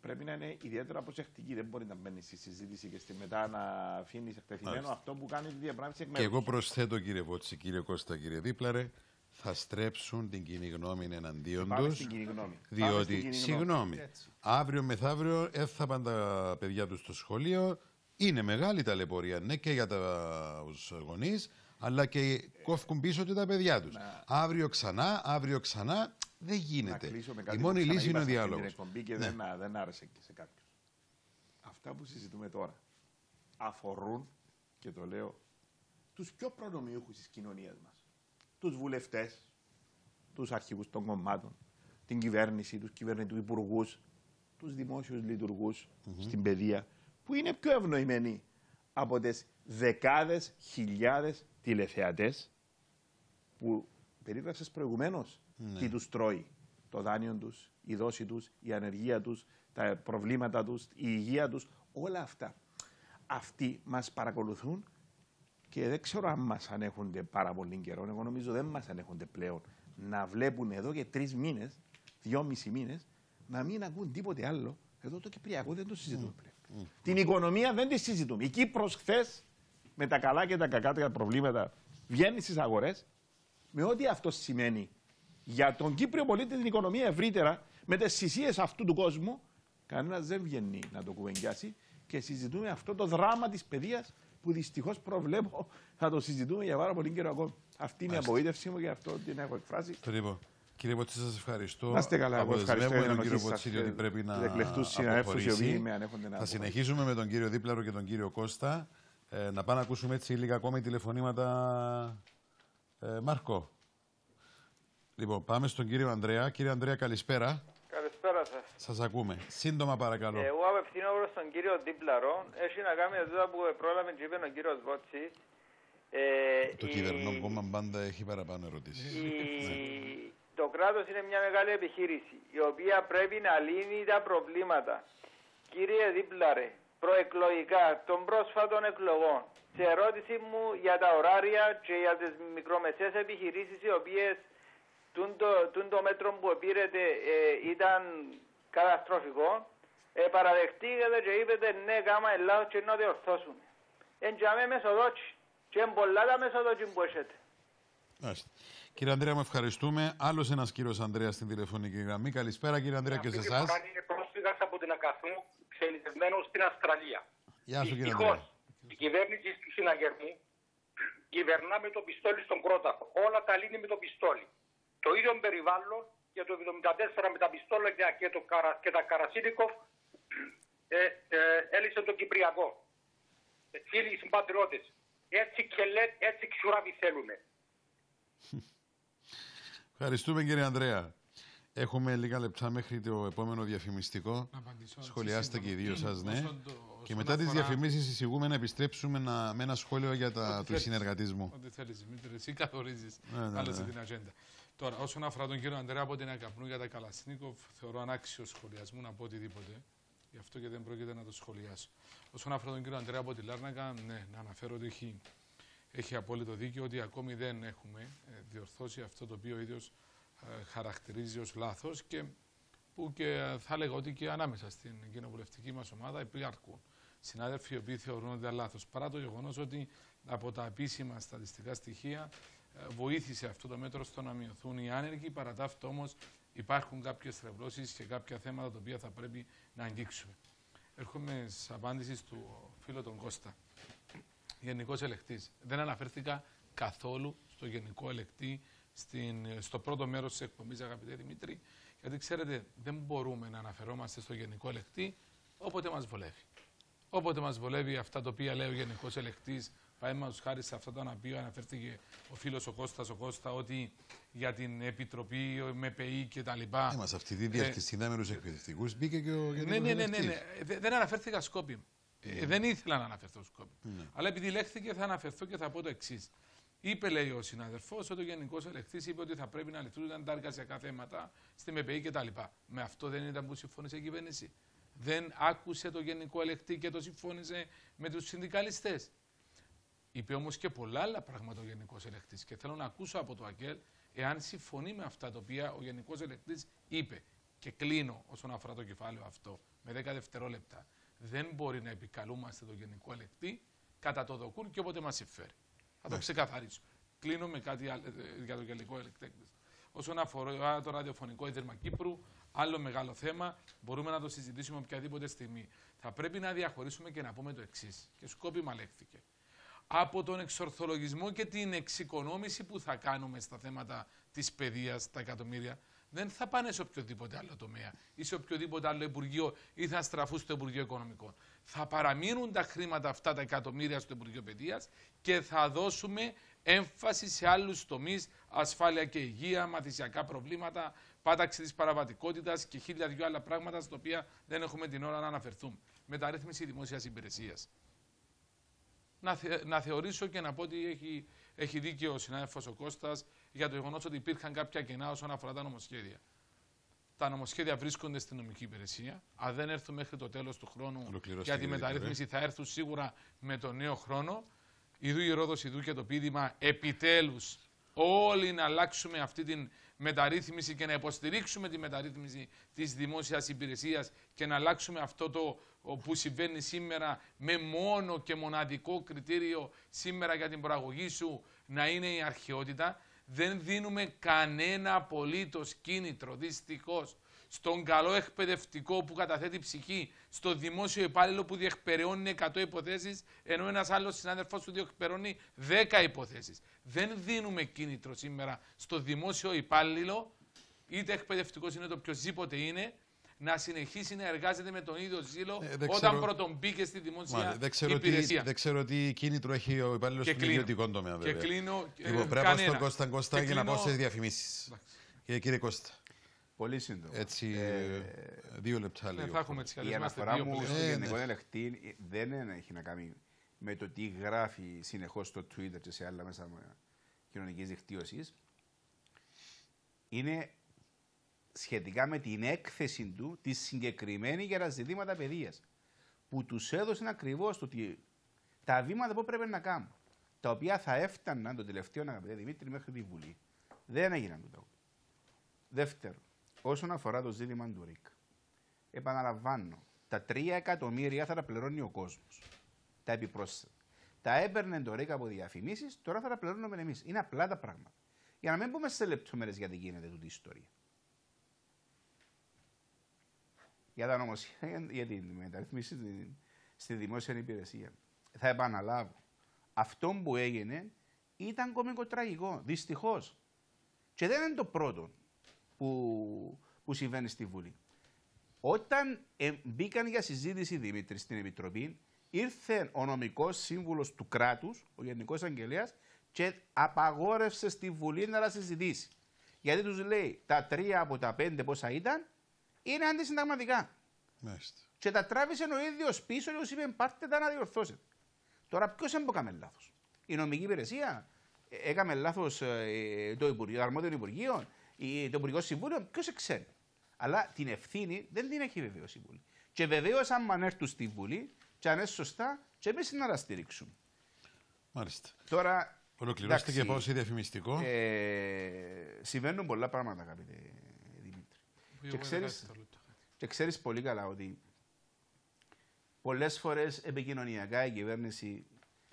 πρέπει να είναι ιδιαίτερα προσεκτική. Δεν μπορεί να μπαίνει στη συζήτηση και στη μετά να αφήνεις εκτεθειμένο Μάλιστα. αυτό που κάνει τη διαπράγματευση εκ Και μέρους. εγώ προσθέτω, κύριε Βότση, κύριε Κώστα, κύριε Δίπλαρε, θα στρέψουν την κοινή γνώμη εναντίον Πάμε τους. στην κοινή γνώμη. Πάμε στην Διότι, κοινή γνώμη. συγγνώμη, αύριο μεθαύριο δεν θα πάνε τα παιδιά τους στο σχολείο. Είναι μεγάλη ταλαιπωρία, ναι, και για τους γονείς, αλλά και κόφκουν πίσω και τα παιδιά τους. Αύριο ξανά, αύριο ξανά. Δεν Να γίνεται. κλείσω με Η κάτι που μόνη λύση είναι ο ξαναείπα σε αυτή διάλογος. την εκπομπή και δεν, α- δεν άρεσε και σε κάποιους. Αυτά που συζητούμε τώρα αφορούν, και το λέω, τους πιο προνομιούχους της κοινωνίας μας. Τους βουλευτές, τους αρχηγούς των κομμάτων, την κυβέρνηση, τους κυβερνητικούς υπουργούς, τους δημόσιους λειτουργούς στην παιδεία, που είναι πιο ευνοημένοι από τις δεκάδες χιλιάδες τηλεθεατές που περίγραψες προηγουμένως τι τους τρώει. Το δάνειο τους, η δόση τους, η ανεργία τους, τα προβλήματα τους, η υγεία τους, όλα αυτά. Αυτοί μας παρακολουθούν και δεν ξέρω αν μας ανέχονται πάρα πολύ καιρό. Εγώ νομίζω δεν μας ανέχονται πλέον να βλέπουν εδώ και τρεις μήνες, δυόμισι μήνες, να μην ακούν τίποτε άλλο. Εδώ το Κυπριακό δεν το συζητούμε πλέον. Την οικονομία δεν τη συζητούμε. Η Κύπρος χθες με τα καλά και τα κακά τα προβλήματα βγαίνει στις αγορές με ό,τι αυτό σημαίνει για τον Κύπριο πολίτη την οικονομία ευρύτερα, με τις θυσίες αυτού του κόσμου, κανένας δεν βγαίνει να το κουβεντιάσει και συζητούμε αυτό το δράμα της παιδείας που δυστυχώς προβλέπω θα το συζητούμε για πάρα πολύ καιρό ακόμη. Αυτή είναι η απογοήτευσή μου και αυτό την έχω εκφράσει. Το λοιπόν. Κύριε Ποτσί, σας ευχαριστώ. Να είστε καλά, εγώ ευχαριστώ Αποδεσμεύω για την τον κύριο ανοχή σας Ποτσίτη ότι και πρέπει να τους εκλεκτούς συναδέλφους οι οποίοι αποχωρήσει. με ανέχονται να Θα αποχωρήσουν. συνεχίσουμε με τον κύριο Δίπλαρο και τον κύριο Κώστα. Ε, να πάμε να ακούσουμε έτσι λίγα ακόμη τηλεφωνήματα. Ε, Μάρκο. Λοιπόν, πάμε στον κύριο Ανδρέα. Κύριε Ανδρέα, καλησπέρα. Καλησπέρα σας. Σας ακούμε. Σύντομα παρακαλώ. Εγώ απευθύνω προς τον κύριο Δίπλαρο. Έχει να κάνει εδώ που πρόλαβε και είπε ο κύριος Βότση. Ε, Το η- κυβερνό κόμμα πάντα έχει παραπάνω ερωτήσεις. η- Το κράτος είναι μια μεγάλη επιχείρηση η οποία πρέπει να λύνει τα προβλήματα. Κύριε Δίπλαρε, προεκλογικά των πρόσφατων εκλογών, σε ερώτηση μου για τα ωράρια και για τις μικρομεσαίες επιχειρήσεις οι οποίες τούν το, τούν το μέτρο που πήρετε ε, ήταν καταστροφικό, ε, παραδεχτήκατε και είπετε ναι, κάμα Ελλάδος και να διορθώσουμε. Εν τζαμέ μεσοδότσι και εν πολλά τα μεσοδότσι που έχετε. Μάλιστα. Κύριε Ανδρέα, με ευχαριστούμε. Άλλος ένας κύριος Ανδρέας στην τηλεφωνική γραμμή. Καλησπέρα, κύριε Ανδρέα, και σε Αυτή τη εσάς. φορά είναι πρόσφυγας από την Ακαθού, ξενιτευμένο στην Αυστραλία. Γεια σου, κύριε Δυστυχώς, Ανδρέα. η κυβέρνηση του συναγερμού κυβερνά με το πιστόλι στον κρόταφο. Όλα τα λύνει με το πιστόλι. Το ίδιο περιβάλλον για το 1974 με τα πιστόλια και, το, καρα- και τα Καρασίνικοφ [CLEARS THROAT] ε, ε, έλυσε τον Κυπριακό. Ε, Φίλοι συμπατριώτες, έτσι και λέτε, έτσι ξουράβι θέλουμε. [LAUGHS] Ευχαριστούμε, κύριε Ανδρέα. Έχουμε λίγα λεπτά μέχρι το επόμενο διαφημιστικό. Να απαντήσω. έτσι Σχολιάστε σύντομα. και οι δύο σας, ναι. Όσον το Και όσον μετά τις αφορά- διαφημίσεις, εισηγούμε να επιστρέψουμε να, με ένα σχόλιο για τα, Ό,τι τους θέλεις. συνεργατή μου. Ό,τι θέλεις, Δημήτρη, εσύ καθορίζεις. Ναι, ναι, Άλλωστε ναι. την ατζέντα. Τώρα, όσον αφορά τον κύριο Αντρέα από την Ακαπνού για τα Καλασνίκοφ, θεωρώ ανάξιο σχολιασμού να πω οτιδήποτε. Γι' αυτό και δεν πρόκειται να το σχολιάσω. Όσον αφορά τον κύριο Αντρέα από τη Λάρνακα, ναι, να αναφέρω ότι έχει, έχει απόλυτο δίκιο ότι ακόμη δεν έχουμε ε, διορθώσει αυτό το οποίο ο ίδιος χαρακτηρίζει ως λάθος και που και ε, θα έλεγα ότι και ανάμεσα στην κοινοβουλευτική μας ομάδα υπάρχουν συνάδελφοι οι οποίοι θεωρούν ότι ήταν λάθος. Παρά το γεγονός ότι από τα επίσημα στατιστικά στοιχεία ε, βοήθησε αυτό το μέτρο στο να μειωθούν οι άνεργοι. Παρά τα αυτό όμως υπάρχουν κάποιες τρευλώσεις και κάποια θέματα τα οποία θα πρέπει να αγγίξουμε. Έρχομαι στι απάντηση του φίλου τον Κώστα. Γενικός ελεκτής. Δεν αναφέρθηκα καθόλου στο γενικό ελεκτή στην, στο πρώτο μέρος της εκπομπής, αγαπητέ Δημήτρη, γιατί ξέρετε, δεν μπορούμε να αναφερόμαστε στο γενικό ελεκτή όποτε μας βολεύει. Όποτε μας βολεύει αυτά τα οποία λέει ο Γενικός Ελεκτής, παραδείγματο χάρη σε αυτό το οποίο αναφέρθηκε ο φίλος ο Κώστας ο Κώστα, ότι για την Επιτροπή με ΠΕΗ και τα λοιπά. Ε, μας αυτή τη διαρκεστινά με τους εκπαιδευτικούς μπήκε και ο γενικό Ναι, ναι, ναι, ναι, ναι. Δε- Δεν αναφέρθηκα σκόπιμο. Ε, δεν ήθελα να αναφερθώ σκόπιμο. Ναι. Αλλά επειδή λέχθηκε, θα αναφερθώ και θα πω το εξής. Είπε, λέει ο συναδελφός, ότι ο Γενικός Ελεκτής είπε ότι θα πρέπει να λειτουργούν τα εργασιακά θέματα στη ΜΕΠΕΗ κτλ. Με αυτό δεν ήταν που συμφώνησε η κυβέρνηση. Δεν άκουσε το Γενικό Ελεκτή και το συμφώνησε με τους συνδικαλιστές. Είπε όμως και πολλά άλλα πράγματα ο Γενικός Ελεκτής. Και θέλω να ακούσω από το ΑΚΕΛ εάν συμφωνεί με αυτά τα οποία ο Γενικός Ελεκτής είπε. Και κλείνω όσον αφορά το κεφάλαιο αυτό με 10 δευτερόλεπτα. Δεν μπορεί να επικαλούμαστε το Γενικό Ελεκτή κατά το δοκούν και όποτε μας συμφέρει. Θα το ξεκαθαρίσω. Κλείνω με κάτι άλλο, ε, για το Γενικό Ελεκτή. Όσον αφορά το ραδιοφωνικό ίδρυμα Κύπρου, άλλο μεγάλο θέμα, μπορούμε να το συζητήσουμε οποιαδήποτε στιγμή. Θα πρέπει να διαχωρίσουμε και να πούμε το εξής. Και σκόπιμα λέχθηκε από τον εξορθολογισμό και την εξοικονόμηση που θα κάνουμε στα θέματα της παιδείας, τα εκατομμύρια, δεν θα πάνε σε οποιοδήποτε άλλο τομέα ή σε οποιοδήποτε άλλο Υπουργείο ή θα στραφούν στο Υπουργείο Οικονομικών. Θα παραμείνουν τα χρήματα αυτά τα εκατομμύρια στο Υπουργείο Παιδείας και θα δώσουμε έμφαση σε άλλους τομείς, ασφάλεια και υγεία, μαθησιακά προβλήματα, πάταξη της παραβατικότητας και χίλια δυο άλλα πράγματα στα οποία δεν έχουμε την ώρα να αναφερθούμε. Μεταρρύθμιση δημόσιας υπηρεσίας να, θε, να θεωρήσω και να πω ότι έχει, έχει δίκιο ο συνάδελφος ο Κώστας για το γεγονός ότι υπήρχαν κάποια κενά όσον αφορά τα νομοσχέδια. Τα νομοσχέδια βρίσκονται στην νομική υπηρεσία. Αν δεν έρθουν μέχρι το τέλος του χρόνου Ολοκληρώστε, για τη κύριε μεταρρύθμιση, θα έρθουν σίγουρα με το νέο χρόνο. Ιδού η Ρόδος, ιδού και το πείδημα, επιτέλους όλοι να αλλάξουμε αυτή την μεταρρύθμιση και να υποστηρίξουμε τη μεταρρύθμιση της δημόσιας υπηρεσίας και να αλλάξουμε αυτό το ο, που συμβαίνει σήμερα με μόνο και μοναδικό κριτήριο σήμερα για την προαγωγή σου να είναι η αρχαιότητα. Δεν δίνουμε κανένα απολύτως κίνητρο, δυστυχώς, στον καλό εκπαιδευτικό που καταθέτει ψυχή, στο δημόσιο υπάλληλο που διεκπεραιώνει 100 υποθέσεις, ενώ ένας άλλος συνάδελφο του διεκπεραιώνει 10 υποθέσεις. Δεν δίνουμε κίνητρο σήμερα στο δημόσιο υπάλληλο, είτε εκπαιδευτικός είναι το οποιοδήποτε είναι, να συνεχίσει να εργάζεται με τον ίδιο ζήλο Ε, δεν όταν ξέρω- πρώτον μπήκε στη δημόσια Μα, δεν, ξέρω τι, υπηρεσία. δεν ξέρω τι κίνητρο έχει ο υπάλληλος Και του κλείνω. ιδιωτικού τομέα. Και Βέβαια. κλείνω. ε, Λοιπόν, πρέπει να πάω κανένα. στον Κώστα Κώστα Και για να πάω κλείνω- σε διαφημίσεις. Κύριε, κύριε Κώστα, Πολύ σύντομα. έτσι Ε, δύο λεπτά Ναι, λίγο. θα έχουμε έτσι κι Η αλλιώς, είμαστε αναφορά δύο μου πλέον. στο Ε, Γενικό ναι. Ελεκτή δεν έχει να κάνει με το τι γράφει συνεχώς στο Twitter και σε άλλα μέσα κοινωνικής δικτύωσης. Είναι σχετικά με την έκθεση του τη συγκεκριμένη για τα ζητήματα παιδείας. Που τους έδωσαν ακριβώς το ότι τα βήματα που πρέπει να κάνουν. Τα οποία θα έφταναν το τελευταίο, αγαπητέ Δημήτρη, μέχρι τη Βουλή. Δεν έγιναν τούτα. Δεύτερον, όσον αφορά το ζήτημα του ΡΙΚ. Επαναλαμβάνω, τα 3 εκατομμύρια θα τα πληρώνει ο κόσμος. Τα επιπρόσθετα. Τα έπαιρνε το ΡΙΚ από διαφημίσεις, τώρα θα τα πληρώνουμε εμείς. Είναι απλά τα πράγματα. Για να μην πούμε σε λεπτομέρειες γιατί γίνεται τούτη η ιστορία. Για τα νομοσχέδια, για την μεταρρύθμιση στην- στη δημόσια υπηρεσία. Θα επαναλάβω. Αυτό που έγινε ήταν κομικοτραγικό. Δυστυχώς. Και δεν είναι το πρώτο που, που συμβαίνει στη Βουλή. Όταν ε, μπήκαν για συζήτηση Δημήτρη στην Επιτροπή, ήρθε ο νομικός σύμβουλος του κράτους, ο Γενικός Αγγελέας, και απαγόρευσε στη Βουλή να τα συζητήσει. Γιατί τους λέει τα τρία από τα πέντε πόσα ήταν, είναι αντισυνταγματικά. Μάλιστα. Και τα τράβησε ο ίδιος πίσω και τους είπε: Πάρτε τα να διορθώσετε. Τώρα ποιος έμποκαμε λάθος; Η νομική υπηρεσία ε, έκαμε λάθος το, Υπουργείο, το αρμόδιο Υπουργείο, ή το Υπουργικό Συμβούλιο, ποιος ξέρει. Αλλά την ευθύνη δεν την έχει βεβαίως η Βουλή. Και βεβαίως, αν έρθουν στη Βουλή, και αν είναι σωστά, και εμείς να τα στηρίξουμε. Μάλιστα. Τώρα. Ολοκληρώστε και πάω σε διαφημιστικό. Ε, συμβαίνουν πολλά πράγματα, αγαπητέ Δημήτρη. Και ξέρεις, και ξέρεις πολύ καλά ότι πολλές φορές επικοινωνιακά η κυβέρνηση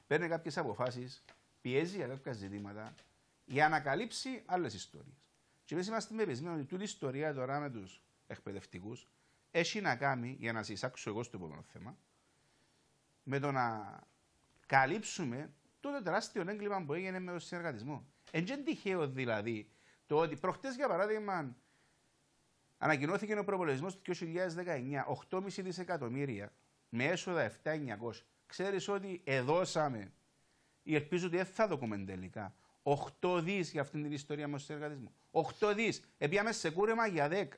παίρνει κάποιες αποφάσεις, πιέζει για κάποια ζητήματα για να καλύψει άλλες ιστορίες. Και εμείς είμαστε πεπισμένοι ότι τούτη η ιστορία τώρα με τους εκπαιδευτικούς έχει να κάνει, για να σα εισάξω εγώ στο επόμενο θέμα, με το να καλύψουμε το τεράστιο έγκλημα που έγινε με τον συνεργατισμό. Εν τυχαίο δηλαδή το ότι προχτές, για παράδειγμα, ανακοινώθηκε ο προπολογισμός του 2019 8,5 δισεκατομμύρια με έσοδα 7.900. Ξέρεις ότι εδώσαμε, ή ελπίζω ότι δεν θα δούμε τελικά, 8 δις για αυτήν την ιστορία με τον συνεργατισμό. 8 δις. Επιάμε σε κούρεμα για 10.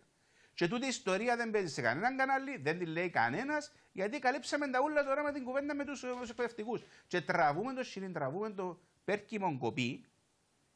Και τούτη η ιστορία δεν παίζει σε κανέναν κανάλι, δεν τη λέει κανένας, γιατί καλύψαμε τα ούλα τώρα με την κουβέντα με τους εκπαιδευτικούς. Και τραβούμε το σιρήν, τραβούμε το πέρκιμον κοπή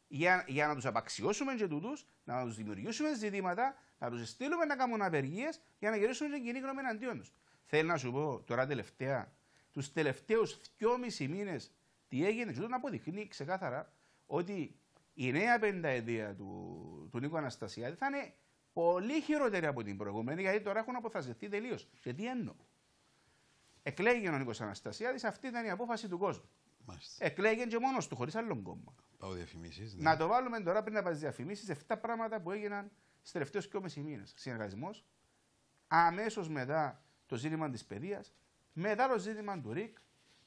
για, για να τους απαξιώσουμε και τούτους, να τους δημιουργήσουμε ζητήματα, να τους στείλουμε να κάνουν απεργίες για να γυρίσουν την κοινή γνώμη εναντίον τους. Θέλω να σου πω τώρα τελευταία, τους τελευταίους δυόμισι μήνες τι έγινε, και τούτο να αποδεικνύει ξεκάθαρα ότι η νέα πενταετία του, του Νίκο Αναστασιάδη θα είναι πολύ χειρότερη από την προηγούμενη, γιατί τώρα έχουν αποθαζευτεί τελείως. Και τι εννοώ. Εκλέγει ο Νίκος Αναστασιάδης, αυτή ήταν η απόφαση του κόσμου. Μάλιστα. Εκλέγει και μόνος του, χωρίς άλλο κόμμα. Πάω διαφημίσεις. Ναι. Να το βάλουμε τώρα πριν να πάει διαφημίσεις, 7 πράγματα που έγιναν στις τελευταίε 2,5 μήνε. Συνεργασμός, αμέσως μετά το ζήτημα της παιδείας, μετά το ζήτημα του ΡΙΚ,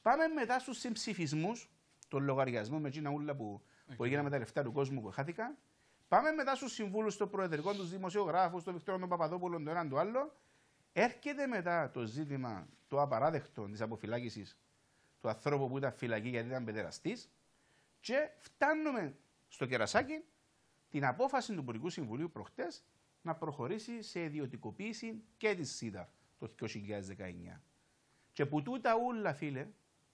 πάμε μετά στους συμψηφισμούς των λογαριασμών με εκείνα ούλα που που έγιναν με τα λεφτά του κόσμου που χάθηκαν. Πάμε μετά στους συμβούλους των προεδρικών, τους δημοσιογράφους, των Βικτόρων των Παπαδόπουλων, το έναν το άλλο. Έρχεται μετά το ζήτημα το απαράδεκτο της αποφυλάκησης του ανθρώπου που ήταν φυλακή γιατί ήταν παιδεραστής. Και φτάνουμε στο κερασάκι την απόφαση του Υπουργικού Συμβουλίου προχτές να προχωρήσει σε ιδιωτικοποίηση και της ΣΥΔΑ το 2019. Και που τούτα ούλα, φίλε,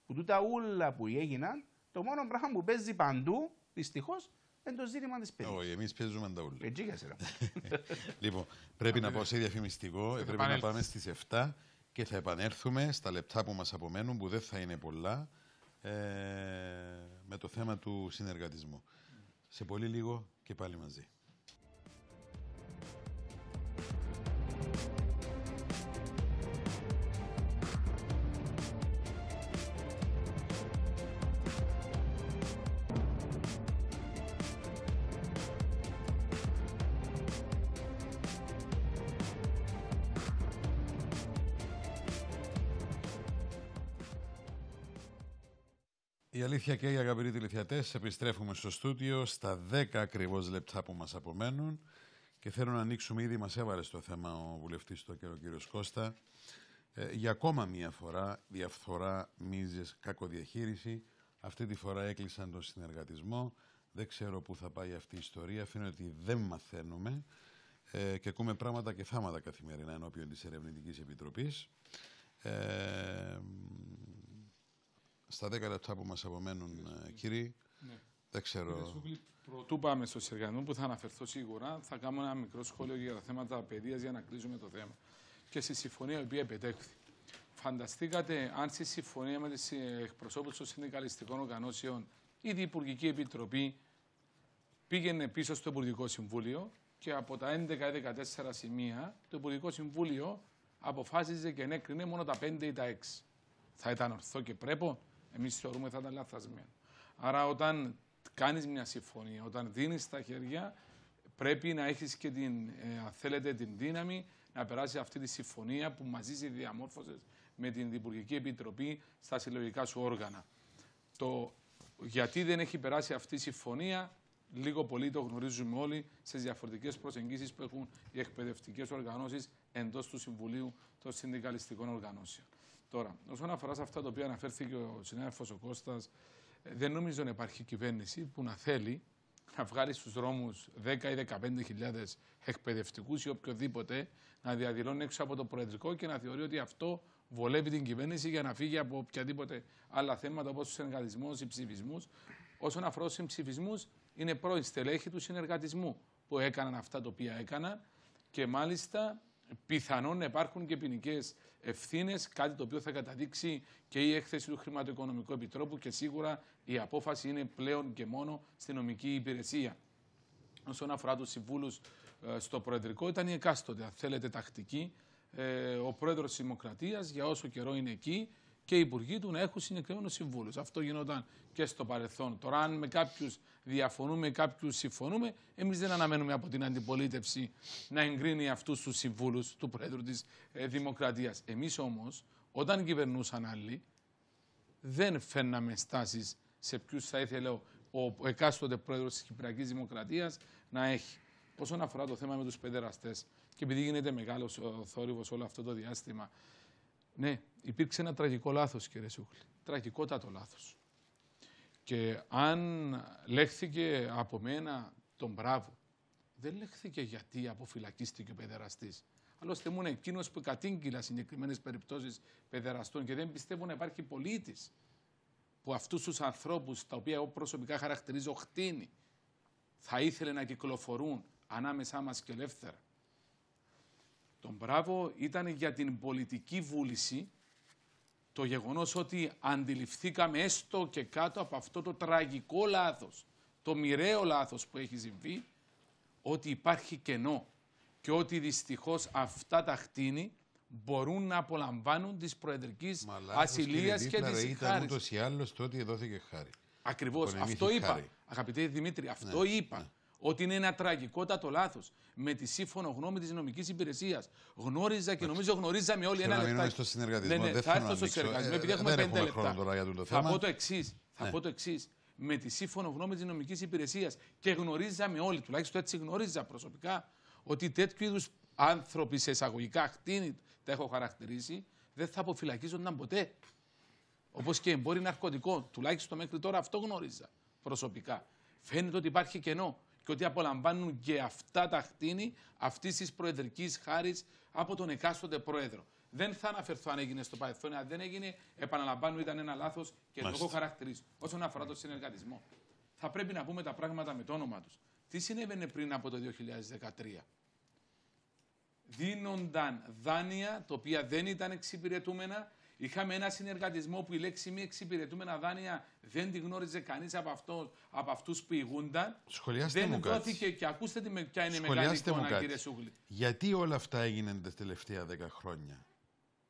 που τούτα ούλα που έγιναν, το μόνο πράγμα που παίζει παντού Δυστυχώς είναι το ζήτημα της παιδεία. Όχι, εμείς παίζουμε τα ούλα. Έτσι [LAUGHS] Λοιπόν, πρέπει να πάω σε διαφημιστικό. Πρέπει να πάμε στις 7 και θα επανέλθουμε στα λεπτά που μας απομένουν, που δεν θα είναι πολλά, ε, με το θέμα του συνεργατισμού. Σε πολύ λίγο και πάλι μαζί. Η αλήθεια και οι αγαπητοί τηλεθεατές, επιστρέφουμε στο στούντιο στα 10 ακριβώς λεπτά που μας απομένουν και θέλω να ανοίξουμε ήδη. Μας έβαλε στο θέμα ο βουλευτής το καιρό, κύριος Κώστα. Ε, για ακόμα μία φορά διαφθορά, μίζες, κακοδιαχείριση. Αυτή τη φορά έκλεισαν τον συνεργατισμό. Δεν ξέρω πού θα πάει αυτή η ιστορία. Φαίνεται ότι δεν μαθαίνουμε ε, και ακούμε πράγματα και θάματα καθημερινά ενώπιον της Ερευνητικής Επιτροπής. Ε, στα 10 λεπτά που μας απομένουν, ε, κύριοι. Ναι. Δεν ξέρω. Πρωτού πάμε στο συνεργασμό που θα αναφερθώ σίγουρα, θα κάνω ένα μικρό σχόλιο για τα θέματα παιδείας για να κλείσουμε το θέμα. Και στη συμφωνία η οποία επετέχθη. Φανταστήκατε αν στη συμφωνία με τις εκπροσώπους των συνδικαλιστικών οργανώσεων η Υπουργική Επιτροπή πήγαινε πίσω στο Υπουργικό Συμβούλιο και από τα 11-14 σημεία το Υπουργικό Συμβούλιο αποφάσιζε και ενέκρινε μόνο τα 5 ή τα 6. Θα ήταν ορθό και πρέπει Εμείς θεωρούμε ότι θα ήταν λαθασμένο. Άρα, όταν κάνεις μια συμφωνία, όταν δίνεις τα χέρια, πρέπει να έχεις και την, ε, αν θέλετε, την δύναμη να περάσει αυτή τη συμφωνία που μαζί σε διαμόρφωσες με την Υπουργική Επιτροπή στα συλλογικά σου όργανα. Το γιατί δεν έχει περάσει αυτή η συμφωνία, λίγο πολύ το γνωρίζουμε όλοι σε διαφορετικές προσεγγίσεις που έχουν οι εκπαιδευτικές οργανώσεις εντός του Συμβουλίου των Συνδικαλιστικών Οργανώσεων. Τώρα, όσον αφορά σε αυτά τα οποία αναφέρθηκε ο συνάδελφος ο Κώστας, ε, δεν νομίζω να υπάρχει κυβέρνηση που να θέλει να βγάλει στους δρόμους 10 ή 15.000 εκπαιδευτικούς ή οποιοδήποτε να διαδηλώνει έξω από το Προεδρικό και να θεωρεί ότι αυτό βολεύει την κυβέρνηση για να φύγει από οποιαδήποτε άλλα θέματα όπως τους συνεργατισμού ή ψηφισμούς. Όσον αφορά τους συμψηφισμούς, είναι πρώην στελέχη του συνεργατισμού που έκαναν αυτά τα οποία έκαναν και μάλιστα πιθανόν να υπάρχουν και ποινικέ ευθύνες, κάτι το οποίο θα καταδείξει και η έκθεση του Χρηματοοικονομικού Επιτρόπου και σίγουρα η απόφαση είναι πλέον και μόνο στη νομική υπηρεσία. Όσον αφορά τους συμβούλους ε, στο Προεδρικό, ήταν η εκάστοτε, αν θέλετε, τακτική. Ε, ο πρόεδρος της Δημοκρατίας για όσο καιρό είναι εκεί και οι υπουργοί του να έχουν συγκεκριμένους συμβούλους. Αυτό γινόταν και στο παρελθόν. Τώρα, αν με κάποιους διαφωνούμε, με κάποιους συμφωνούμε, εμείς δεν αναμένουμε από την αντιπολίτευση να εγκρίνει αυτούς τους συμβούλους του Πρόεδρου της ε, Δημοκρατίας. Εμείς όμως, όταν κυβερνούσαν άλλοι, δεν φέρναμε στάσεις σε ποιους θα ήθελε ο, ο εκάστοτε πρόεδρος της Κυπριακής Δημοκρατίας να έχει. Όσον αφορά το θέμα με τους παιδεραστέ, και επειδή γίνεται μεγάλος θόρυβος όλο αυτό το διάστημα, ναι, υπήρξε ένα τραγικό λάθος, κύριε Σούχλη. Τραγικότατο λάθος. Και αν λέχθηκε από μένα τον μπράβο, δεν λέχθηκε γιατί αποφυλακίστηκε ο παιδεραστής. Άλλωστε ήμουν εκείνος που κατήγγειλα συγκεκριμένες περιπτώσεις παιδεραστών και δεν πιστεύω να υπάρχει πολίτης που αυτούς τους ανθρώπους, τα οποία εγώ προσωπικά χαρακτηρίζω χτίνη, θα ήθελε να κυκλοφορούν ανάμεσά μας και ελεύθερα. Τον μπράβο ήταν για την πολιτική βούληση το γεγονός ότι αντιληφθήκαμε έστω και κάτω από αυτό το τραγικό λάθος, το μοιραίο λάθος που έχει συμβεί, ότι υπάρχει κενό και ότι δυστυχώς αυτά τα χτίνη μπορούν να απολαμβάνουν της προεδρικής ασυλίας και της ήταν χάρης. ούτως ή άλλως το ότι δόθηκε χάρη. Ακριβώς, Υπονεμήθη αυτό είπα. χάρη. Αγαπητέ Δημήτρη, αυτό Ναι, είπα. ναι. Ότι είναι ένα τραγικότατο λάθος. Με τη σύμφωνο γνώμη της νομικής υπηρεσίας. Γνώριζα και νομίζω γνωρίζαμε όλοι Θέλω ένα να μείνουμε λεπτάκι. στο συνεργατισμό. Ναι, ναι, Δεν θα θέλω έρθω να στο ανοίξω. συνεργατισμό, Ε, επειδή έχουμε δεν πέντε έχουμε λεπτά. χρόνο τώρα για το θα θέμα. πω το εξής. Θα Ναι. πω το εξής. Με τη σύμφωνο γνώμη της νομικής υπηρεσίας και γνωρίζαμε όλοι, τουλάχιστον έτσι γνωρίζα προσωπικά, ότι τέτοιου είδους άνθρωποι σε εισαγωγικά χτίνη τα έχω χαρακτηρίσει, δεν θα αποφυλακίζονταν ποτέ. Όπως και εμπόροι ναρκωτικών. Τουλάχιστον μέχρι τώρα αυτό γνώριζα προσωπικά. Φαίνεται ότι υπάρχει κενό και ότι απολαμβάνουν και αυτά τα χτίνη αυτής της προεδρικής χάρης από τον εκάστοτε πρόεδρο. Δεν θα αναφερθώ αν έγινε στο παρελθόν. Αν δεν έγινε, επαναλαμβάνω, ήταν ένα λάθος και το Μάλιστα. έχω χαρακτηρίσει. Όσον αφορά το συνεργατισμό, θα πρέπει να πούμε τα πράγματα με το όνομα τους. Τι συνέβαινε πριν από το 2013 δίνονταν δάνεια τα οποία δεν ήταν εξυπηρετούμενα. Είχαμε ένα συνεργατισμό που η λέξη μη εξυπηρετούμενα δάνεια δεν τη γνώριζε κανείς από, αυτός, από αυτούς που ηγούνταν. Σχολιάστε δεν μου κάτι. δόθηκε και ακούστε τι με- ποια είναι η μεγάλη Σχολιάστε μου εικόνα, κάτι. κύριε Σούγλη. Γιατί όλα αυτά έγιναν τα τελευταία δέκα χρόνια;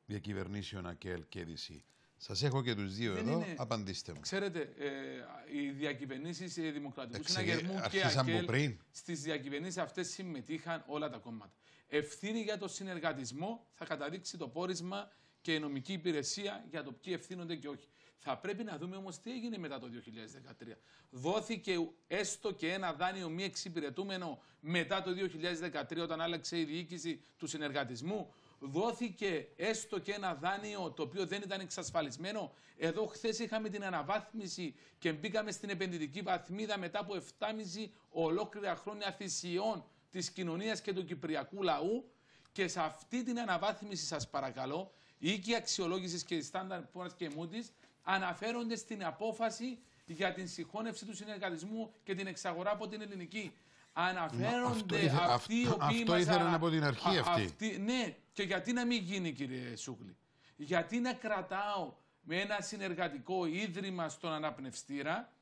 Διακυβερνήσεων ΑΚΕΛ και ΕΔΙΣΥ. Σας έχω και τους δύο Δεν εδώ, είναι- απαντήστε μου. Ξέρετε, ε, οι διακυβερνήσεις δημοκρατικούς Εξε- συναγερμού και αρχίσαν από ΑΚΕΛ πριν. στις διακυβερνήσεις αυτές συμμετείχαν όλα τα κόμματα. Ευθύνη για το συνεργατισμό θα καταδείξει το πόρισμα και η νομική υπηρεσία για το ποιοι ευθύνονται και όχι. Θα πρέπει να δούμε όμως τι έγινε μετά το 2013. Δόθηκε έστω και ένα δάνειο μη εξυπηρετούμενο μετά το 2013 όταν άλλαξε η διοίκηση του συνεργατισμού. Δόθηκε έστω και ένα δάνειο το οποίο δεν ήταν εξασφαλισμένο. Εδώ χθες είχαμε την αναβάθμιση και μπήκαμε στην επενδυτική βαθμίδα μετά από 7,5 ολόκληρα χρόνια θυσιών της κοινωνίας και του κυπριακού λαού και σε αυτή την αναβάθμιση σας παρακαλώ οι οίκοι αξιολόγησης και η Standard Poor's και η Moody's αναφέρονται στην απόφαση για την συγχώνευση του συνεργατισμού και την εξαγορά από την ελληνική. Αναφέρονται αυτό ήθε- αυτοί οι αυτό- οποίοι αυτό μας ήθελαν ανα- από την αρχή Α- αυτοί. Ναι, και γιατί να μην γίνει κύριε Σούγλη; Γιατί να κρατάω με ένα συνεργατικό ίδρυμα στον αναπνευστήρα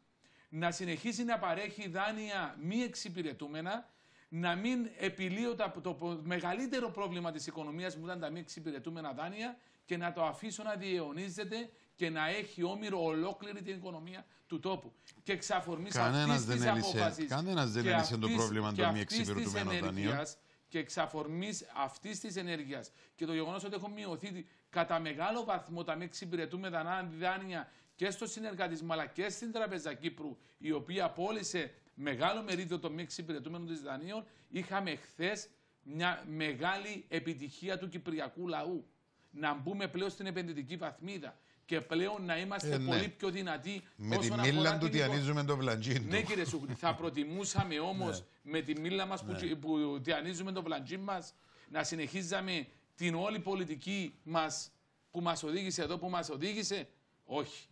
να συνεχίσει να παρέχει δάνεια μη εξυπηρετούμενα, να μην επιλύω τα- το, πο- μεγαλύτερο πρόβλημα της οικονομίας που ήταν τα μη εξυπηρετούμενα δάνεια και να το αφήσω να διαιωνίζεται και να έχει όμοιρο ολόκληρη την οικονομία του τόπου. Και εξ αφορμής Κανένας αυτής δεν της έλυσε- απόφασης κανένας δεν και έλυσε το αυτής- πρόβλημα και των μη αυτής της εξυπηρετουμένων δανείων. ενέργειας και εξ αφορμής αυτής της ενέργειας και το γεγονός ότι έχουν μειωθεί κατά μεγάλο βαθμό τα μη εξυπηρετούμενα δάνεια και στο συνεργατισμό αλλά και στην Τραπεζα Κύπρου η οποία απόλυσε μεγάλο μερίδιο των μη εξυπηρετούμενων της δανείων είχαμε χθες μια μεγάλη επιτυχία του κυπριακού λαού να μπούμε πλέον στην επενδυτική βαθμίδα και πλέον να είμαστε Ε, ναι. πολύ πιο δυνατοί Με τη όσον μίλα αφορά του την υπο- τιανίζουμε το βλαντζίν Ναι, του. κύριε Σούκρη, θα προτιμούσαμε όμως Ναι. με τη μίλα μας που, που διανύζουμε το βλαντζί μας να συνεχίζαμε την όλη πολιτική μας που μας οδήγησε εδώ που μας οδήγησε; Όχι.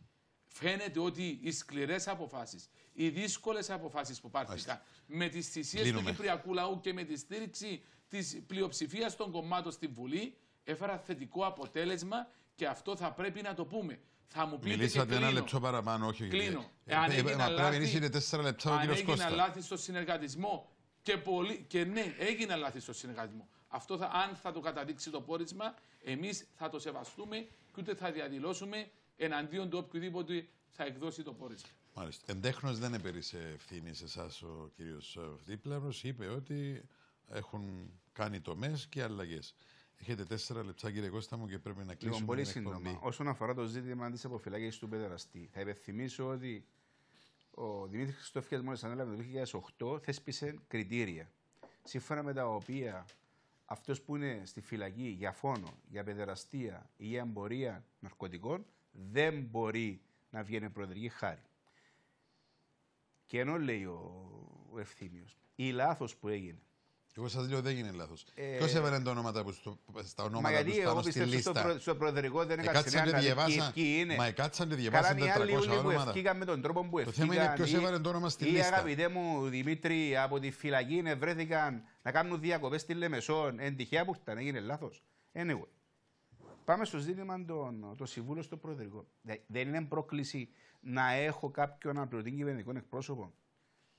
Φαίνεται ότι οι σκληρές αποφάσεις, οι δύσκολες αποφάσεις που πάρθηκαν με τις θυσίες του Κλείνουμε. Κυπριακού λαού και με τη στήριξη της πλειοψηφίας των κομμάτων στη Βουλή έφεραν θετικό αποτέλεσμα και αυτό θα πρέπει να το πούμε. Θα μου πείτε Μιλήσατε και ένα κλείνω. λεπτό παραπάνω, όχι. Κλείνω. Ε, Εάν ε, έγιναν μα πρέπει να λάθη- μιλήσετε τέσσερα λεπτά ο αν κύριος έγιναν Κώστα. λάθη στο συνεργατισμό και, πολύ, και ναι, έγιναν λάθη στο συνεργατισμό. Αυτό θα, αν θα το καταδείξει το πόρισμα, εμείς θα το σεβαστούμε και ούτε θα διαδηλώσουμε εναντίον του οποιοδήποτε θα εκδώσει το πόρισμα. Μάλιστα. Εντέχνος δεν επέρισε ευθύνη σε εσάς ο κύριος Δίπλαρος. Είπε ότι έχουν κάνει τομές και αλλαγές. Έχετε τέσσερα λεπτά, κύριε Κώστα μου, και πρέπει να κλείσουμε. Λοιπόν, πολύ την σύντομα. εκπομπή. Όσον αφορά το ζήτημα της αποφυλάκησης του παιδεραστή, θα υπενθυμίσω ότι ο Δημήτρης Χριστόφια μόλις ανέλαβε το 2008 θέσπισε κριτήρια σύμφωνα με τα οποία αυτός που είναι στη φυλακή για φόνο, για παιδεραστία ή για εμπορία ναρκωτικών δεν μπορεί να βγαίνει προεδρική χάρη. Και ενώ λέει ο, ο Ευθύμιος, η λάθος που έγινε Εγώ σας λέω δεν έγινε λάθος. Ε, Ποιος έβαλε τα ονόματα του στο, στα Μα ονόματα γιατί του εγώ πάνω στη πιστεύω στο, λίστα; προ, στο προεδρικό δεν Ε, έκατσε κάτσαν και να δει διαβάσαν- ποιοι είναι. Μα κάτσαν και Καλά διαβάσαν είναι οι άλλοι 400 όλοι που ονόματα. ευκήκαν με τον τρόπο που Το θέμα είναι ευκήκαν. ποιος ή- έβαλε το όνομα στη ή, λίστα. αγαπητέ μου Δημήτρη, από τη φυλακή ναι, βρέθηκαν να κάνουν διακοπές στη Λεμεσόν. Εν τυχαία που ήταν, έγινε λάθος. Anyway. Πάμε στο ζήτημα των το Συμβούλιο στο Προεδρικό. Δε- Δεν είναι πρόκληση να έχω κάποιον αναπληρωτή κυβερνητικό εκπρόσωπο;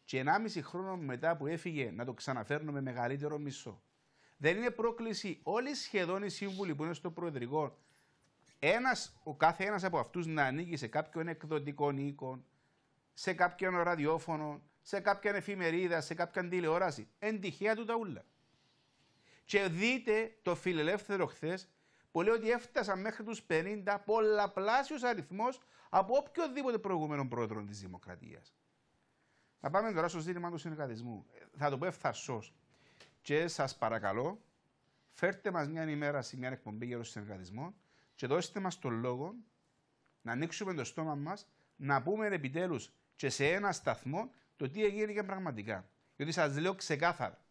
Και 1,5 χρόνο μετά που έφυγε να το ξαναφέρνω με μεγαλύτερο μισό. Δεν είναι πρόκληση όλοι σχεδόν οι σύμβουλοι που είναι στο Προεδρικό ένας, ο κάθε ένας από αυτούς να ανήκει σε κάποιον εκδοτικό οίκο, σε κάποιον ραδιόφωνο, σε κάποια εφημερίδα, σε κάποια τηλεόραση. Εν τυχαία του τα ούλα. Και δείτε το φιλελεύθερο χθες που λέει ότι έφτασαν μέχρι τους 50 πολλαπλάσιος αριθμός από οποιοδήποτε προηγούμενο πρόεδρο της Δημοκρατίας. Να πάμε τώρα στο ζήτημα του συνεργατισμού. Ε, Θα το πω ευθαρσώς. Και σας παρακαλώ, φέρτε μας μια ημέρα σε μια εκπομπή για τον συνεργατισμό και δώστε μας τον λόγο να ανοίξουμε το στόμα μας, να πούμε επιτέλους και σε ένα σταθμό το τι έγινε και πραγματικά. Γιατί σας λέω ξεκάθαρα,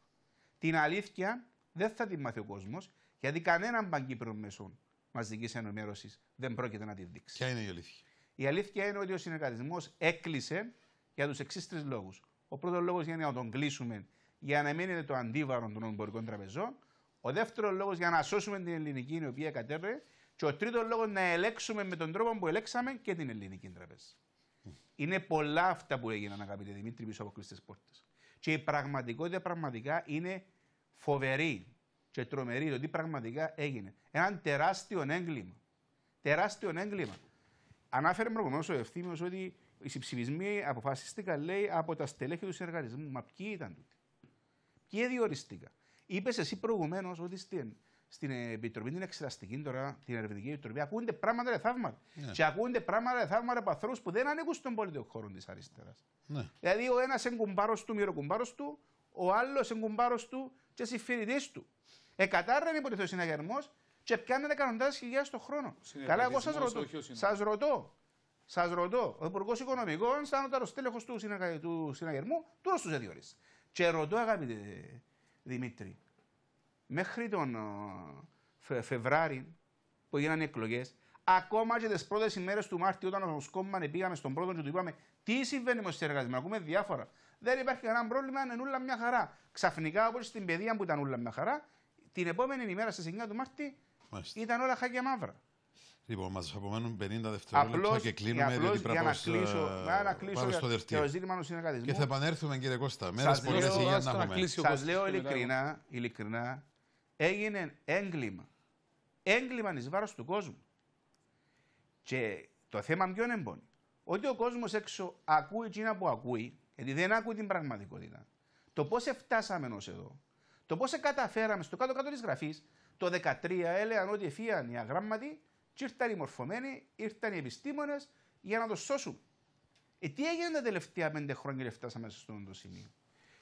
την αλήθεια δεν θα την μάθει ο κόσμος, γιατί κανέναν παγκύπριος μέσο μαζικής ενημέρωσης δεν πρόκειται να τη δείξει. Ποια είναι η αλήθεια; Η αλήθεια είναι ότι ο συνεργατισμός έκλεισε για τους εξής τρεις λόγους. Ο πρώτος λόγος είναι να τον κλείσουμε για να μην είναι το αντίβαρο των εμπορικών τραπεζών. Ο δεύτερος λόγος για να σώσουμε την ελληνική, η οποία κατέρρε. Και ο τρίτος λόγος να ελέξουμε με τον τρόπο που ελέξαμε και την ελληνική τραπεζα. Είναι πολλά αυτά που έγιναν, αγαπητέ Δημήτρη, πίσω από κλειστέ πόρτες. Και η πραγματικότητα πραγματικά είναι φοβερή και τρομερή το τι πραγματικά έγινε. Ένα τεράστιο έγκλημα. Τεράστιο έγκλημα. Ανάφερε προηγουμένως ο ευθύνιο ότι οι συμψηφισμοί αποφασίστηκαν, λέει, από τα στελέχη του συνεργατισμού. Μα ποιοι ήταν τούτοι; Ποιοι διοριστήκαν. Είπες εσύ προηγουμένως ότι στην, στην Επιτροπή την Εξεταστική, τώρα, την Ερευνητική Επιτροπή, ακούνται πράγματα και θαύματα. Ναι. Και ακούνται πράγματα και θαύματα από ανθρώπους που δεν ανήκουν στον πολιτικό χώρο της αριστεράς. Ναι. Δηλαδή, ο ένας εγκουμπάρο του, μοιροκουμπάρο του, ο άλλος εγκουμπάρο του και συμφιλητής του. Εκατάρρεν υποτίθεται ο συναγερμό και πιάνουν εκατοντάδες χιλιάδες το χρόνο. Καλά, εγώ σας Συνεργατισμός, ρωτώ. όχι ο συναγερμός. Σας ρωτώ. Σας ρωτώ. Ο Υπουργός Οικονομικών, σαν ανώτερο τέλεχος του, συναγα... του συναγερμού, του του έδιορε. Και ρωτώ, αγαπητέ Δημήτρη, μέχρι τον ε, Φε- Φεβράρι που έγιναν οι εκλογές, ακόμα και τις πρώτες ημέρες του Μάρτιου, όταν ο Σκόμμαν πήγαμε στον πρώτο και του είπαμε τι συμβαίνει μες το συνεργασμό, ακούμε διάφορα. Δεν υπάρχει κανένα πρόβλημα, είναι όλα μια χαρά. Ξαφνικά, όπως στην παιδεία που ήταν όλα μια χαρά, την επόμενη ημέρα στις 9 του Μάρτη Μάλιστα. ήταν όλα χάκια μαύρα. Λοιπόν, μας απομένουν 50 δευτερόλεπτα Απλώς, και κλείνουμε απλώς διότι για πρέπει να να κλείσω, να, να κλείσω πάμε για, στο για δελτίο. το ζήτημα του συνεργατισμού. Και θα επανέλθουμε, κύριε Κώστα. Μέρε Σας πολλέ λέω, υγείας άστο να να έχουμε. κλείσει ο Σας Κώστας λέω και μετά εγώ. ειλικρινά, ειλικρινά, έγινε έγκλημα. Έγκλημα εις βάρος του κόσμου. Και το θέμα ποιο είναι εμπόνι. Ότι ο κόσμος έξω ακούει εκείνα που ακούει, γιατί δεν ακούει την πραγματικότητα. Το πώς φτάσαμε ως εδώ, το πώς καταφέραμε στο κάτω-κάτω της γραφής, το 2013 έλεγαν ότι εφίαν οι αγράμματοι, και ήρθαν οι μορφωμένοι, ήρθαν οι επιστήμονες για να το σώσουν. Ε, τι έγινε τα τελευταία πέντε χρόνια και φτάσαμε σε αυτό το σημείο.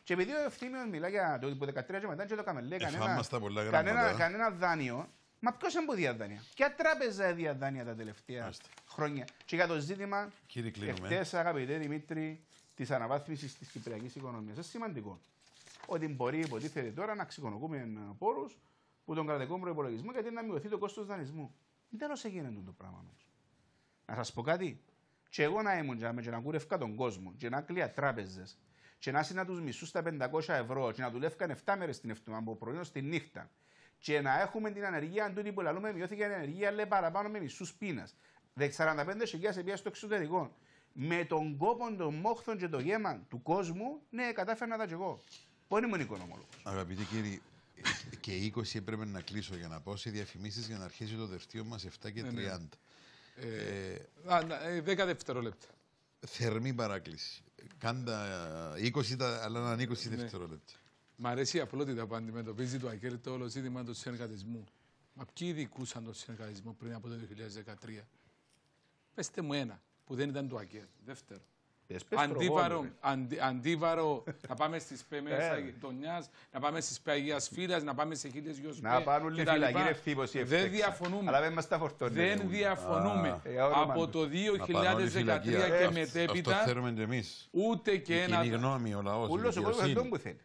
Και επειδή ο ευθύμιος μιλά για το που 13 και μετά, και το έκαμε, λέει, Εφάμε κανένα, στα πολλά κανένα, γράμματα. κανένα δάνειο, Μα ποιος εμποδιά δάνεια; Ποια τράπεζα έδια δάνεια τα τελευταία Μάλιστα. χρόνια; Και για το ζήτημα, Κύριε, κλείνουμε. εχθές, αγαπητέ Δημήτρη, της αναβάθμισης της κυπριακής οικονομίας. Είναι σημαντικό. Ότι μπορεί, υποτίθεται τώρα, να ξεκονοκούμε πόρους που τον κρατικό προπολογισμό γιατί να μειωθεί το κόστος δανεισμού. Δεν τέλο έγινε το πράγμα όμως. Να σας πω κάτι. Και εγώ να ήμουν τζάμε και να κούρευκα τον κόσμο και να κλεία τράπεζες και να συνα τους μισούς στα 500 ευρώ και να δουλεύκαν 7 μέρες την εβδομάδα από πρωί στη νύχτα και να έχουμε την ανεργία τούτη που λαλούμε μειώθηκε η ανεργία λέει παραπάνω με μισούς πείνα. 45.000 επία στο εξωτερικό. Με τον κόπο των μόχθων και το γέμα του κόσμου, ναι, κατάφερα να τα κι εγώ. Πού ήμουν οικονομολόγος; Αγαπητοί κύριοι, και 20 έπρεπε να κλείσω για να πάω σε διαφημίσεις για να αρχίσει το δευτείο μας 7 και 30. Ναι, ναι. Ε, Α, να- ε, 10 δευτερόλεπτα. θερμή παράκληση. Κάντα 20, τα- αλλά να είναι 20 Ναι. δευτερόλεπτα. Μ' αρέσει η απλότητα που αντιμετωπίζει το ΑΚΕΛ το όλο ζήτημα του συνεργατισμού. Μα ποιοι ειδικούσαν τον συνεργατισμό πριν από το 2013. Πεςτε μου ένα που δεν ήταν του ΑΚΕΛ. Δεύτερο. Αντίβαρο, αντι, αντίβαρο να πάμε στις ΠΕΜΕΣ Ε. Αγιτονιάς, να πάμε στις Παγίας Φύλας, να πάμε σε χίλιες γιος Να πάρουν και όλοι τα φυλακή λοιπά. ρε φθήπος ή Δεν ευτέξα. διαφωνούμε. Αλλά δεν μας τα φορτώνει. Δεν διαφωνούμε. Ε, όνομα Από του. το Να πάνε όλοι 2013 φυλακή. και Ε, Αυτό μετέπειτα θέλουμε και εμείς. ούτε και Η ένα. κοινή γνώμη, ο λαός. Ούλος ο κόσμος αυτό που θέλει.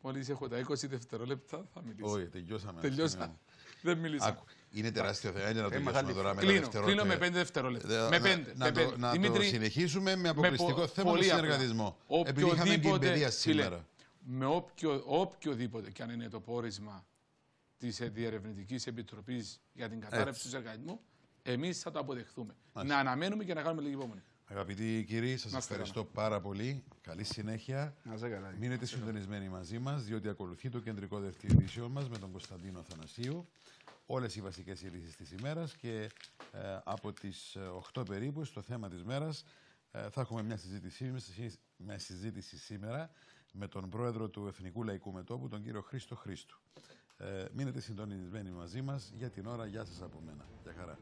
Μόλις έχω τα 20 δευτερόλεπτα θα μιλήσω. Όχι, τελειώσαμε. Τελειώσα. Δεν μίλησα. Άκου, είναι τεράστιο θέμα. Είναι να το Ε, τελειώσουμε μεγάλη- τώρα με τα Κλείνω, δευτερόλεπτα. κλείνω με 5 δευτερόλεπτα. Ε, Με να- 5. Να, το, να το συνεχίσουμε με αποκλειστικό θέμα του συνεργατισμό. Επειδή είχαμε και εμπειρία σήμερα. με όποιο, οποιοδήποτε και αν είναι το πόρισμα της Διερευνητικής Επιτροπής για την κατάρρευση Έτσι. του συνεργατισμού, εμείς θα το αποδεχθούμε. Μάλιστα. Να αναμένουμε και να κάνουμε λίγη υπομονή. Αγαπητοί κύριοι, σας Να είστε ευχαριστώ πάρα πολύ. Καλή συνέχεια. Να είσαι καλά. Μείνετε συντονισμένοι μαζί μας, διότι ακολουθεί το κεντρικό δελτίο ειδήσεων μας με τον Κωνσταντίνο Θανασίου. Όλες οι βασικές ειδήσεις της ημέρας και ε, από τις 8 περίπου στο θέμα της μέρας θα έχουμε μια συζήτηση, μια συζήτηση σήμερα με τον πρόεδρο του Εθνικού Λαϊκού Μετώπου, τον κύριο Χρήστο Χρήστου. Ε, μείνετε συντονισμένοι μαζί μας. Για την ώρα, γεια σας από μένα. Γεια χαρά.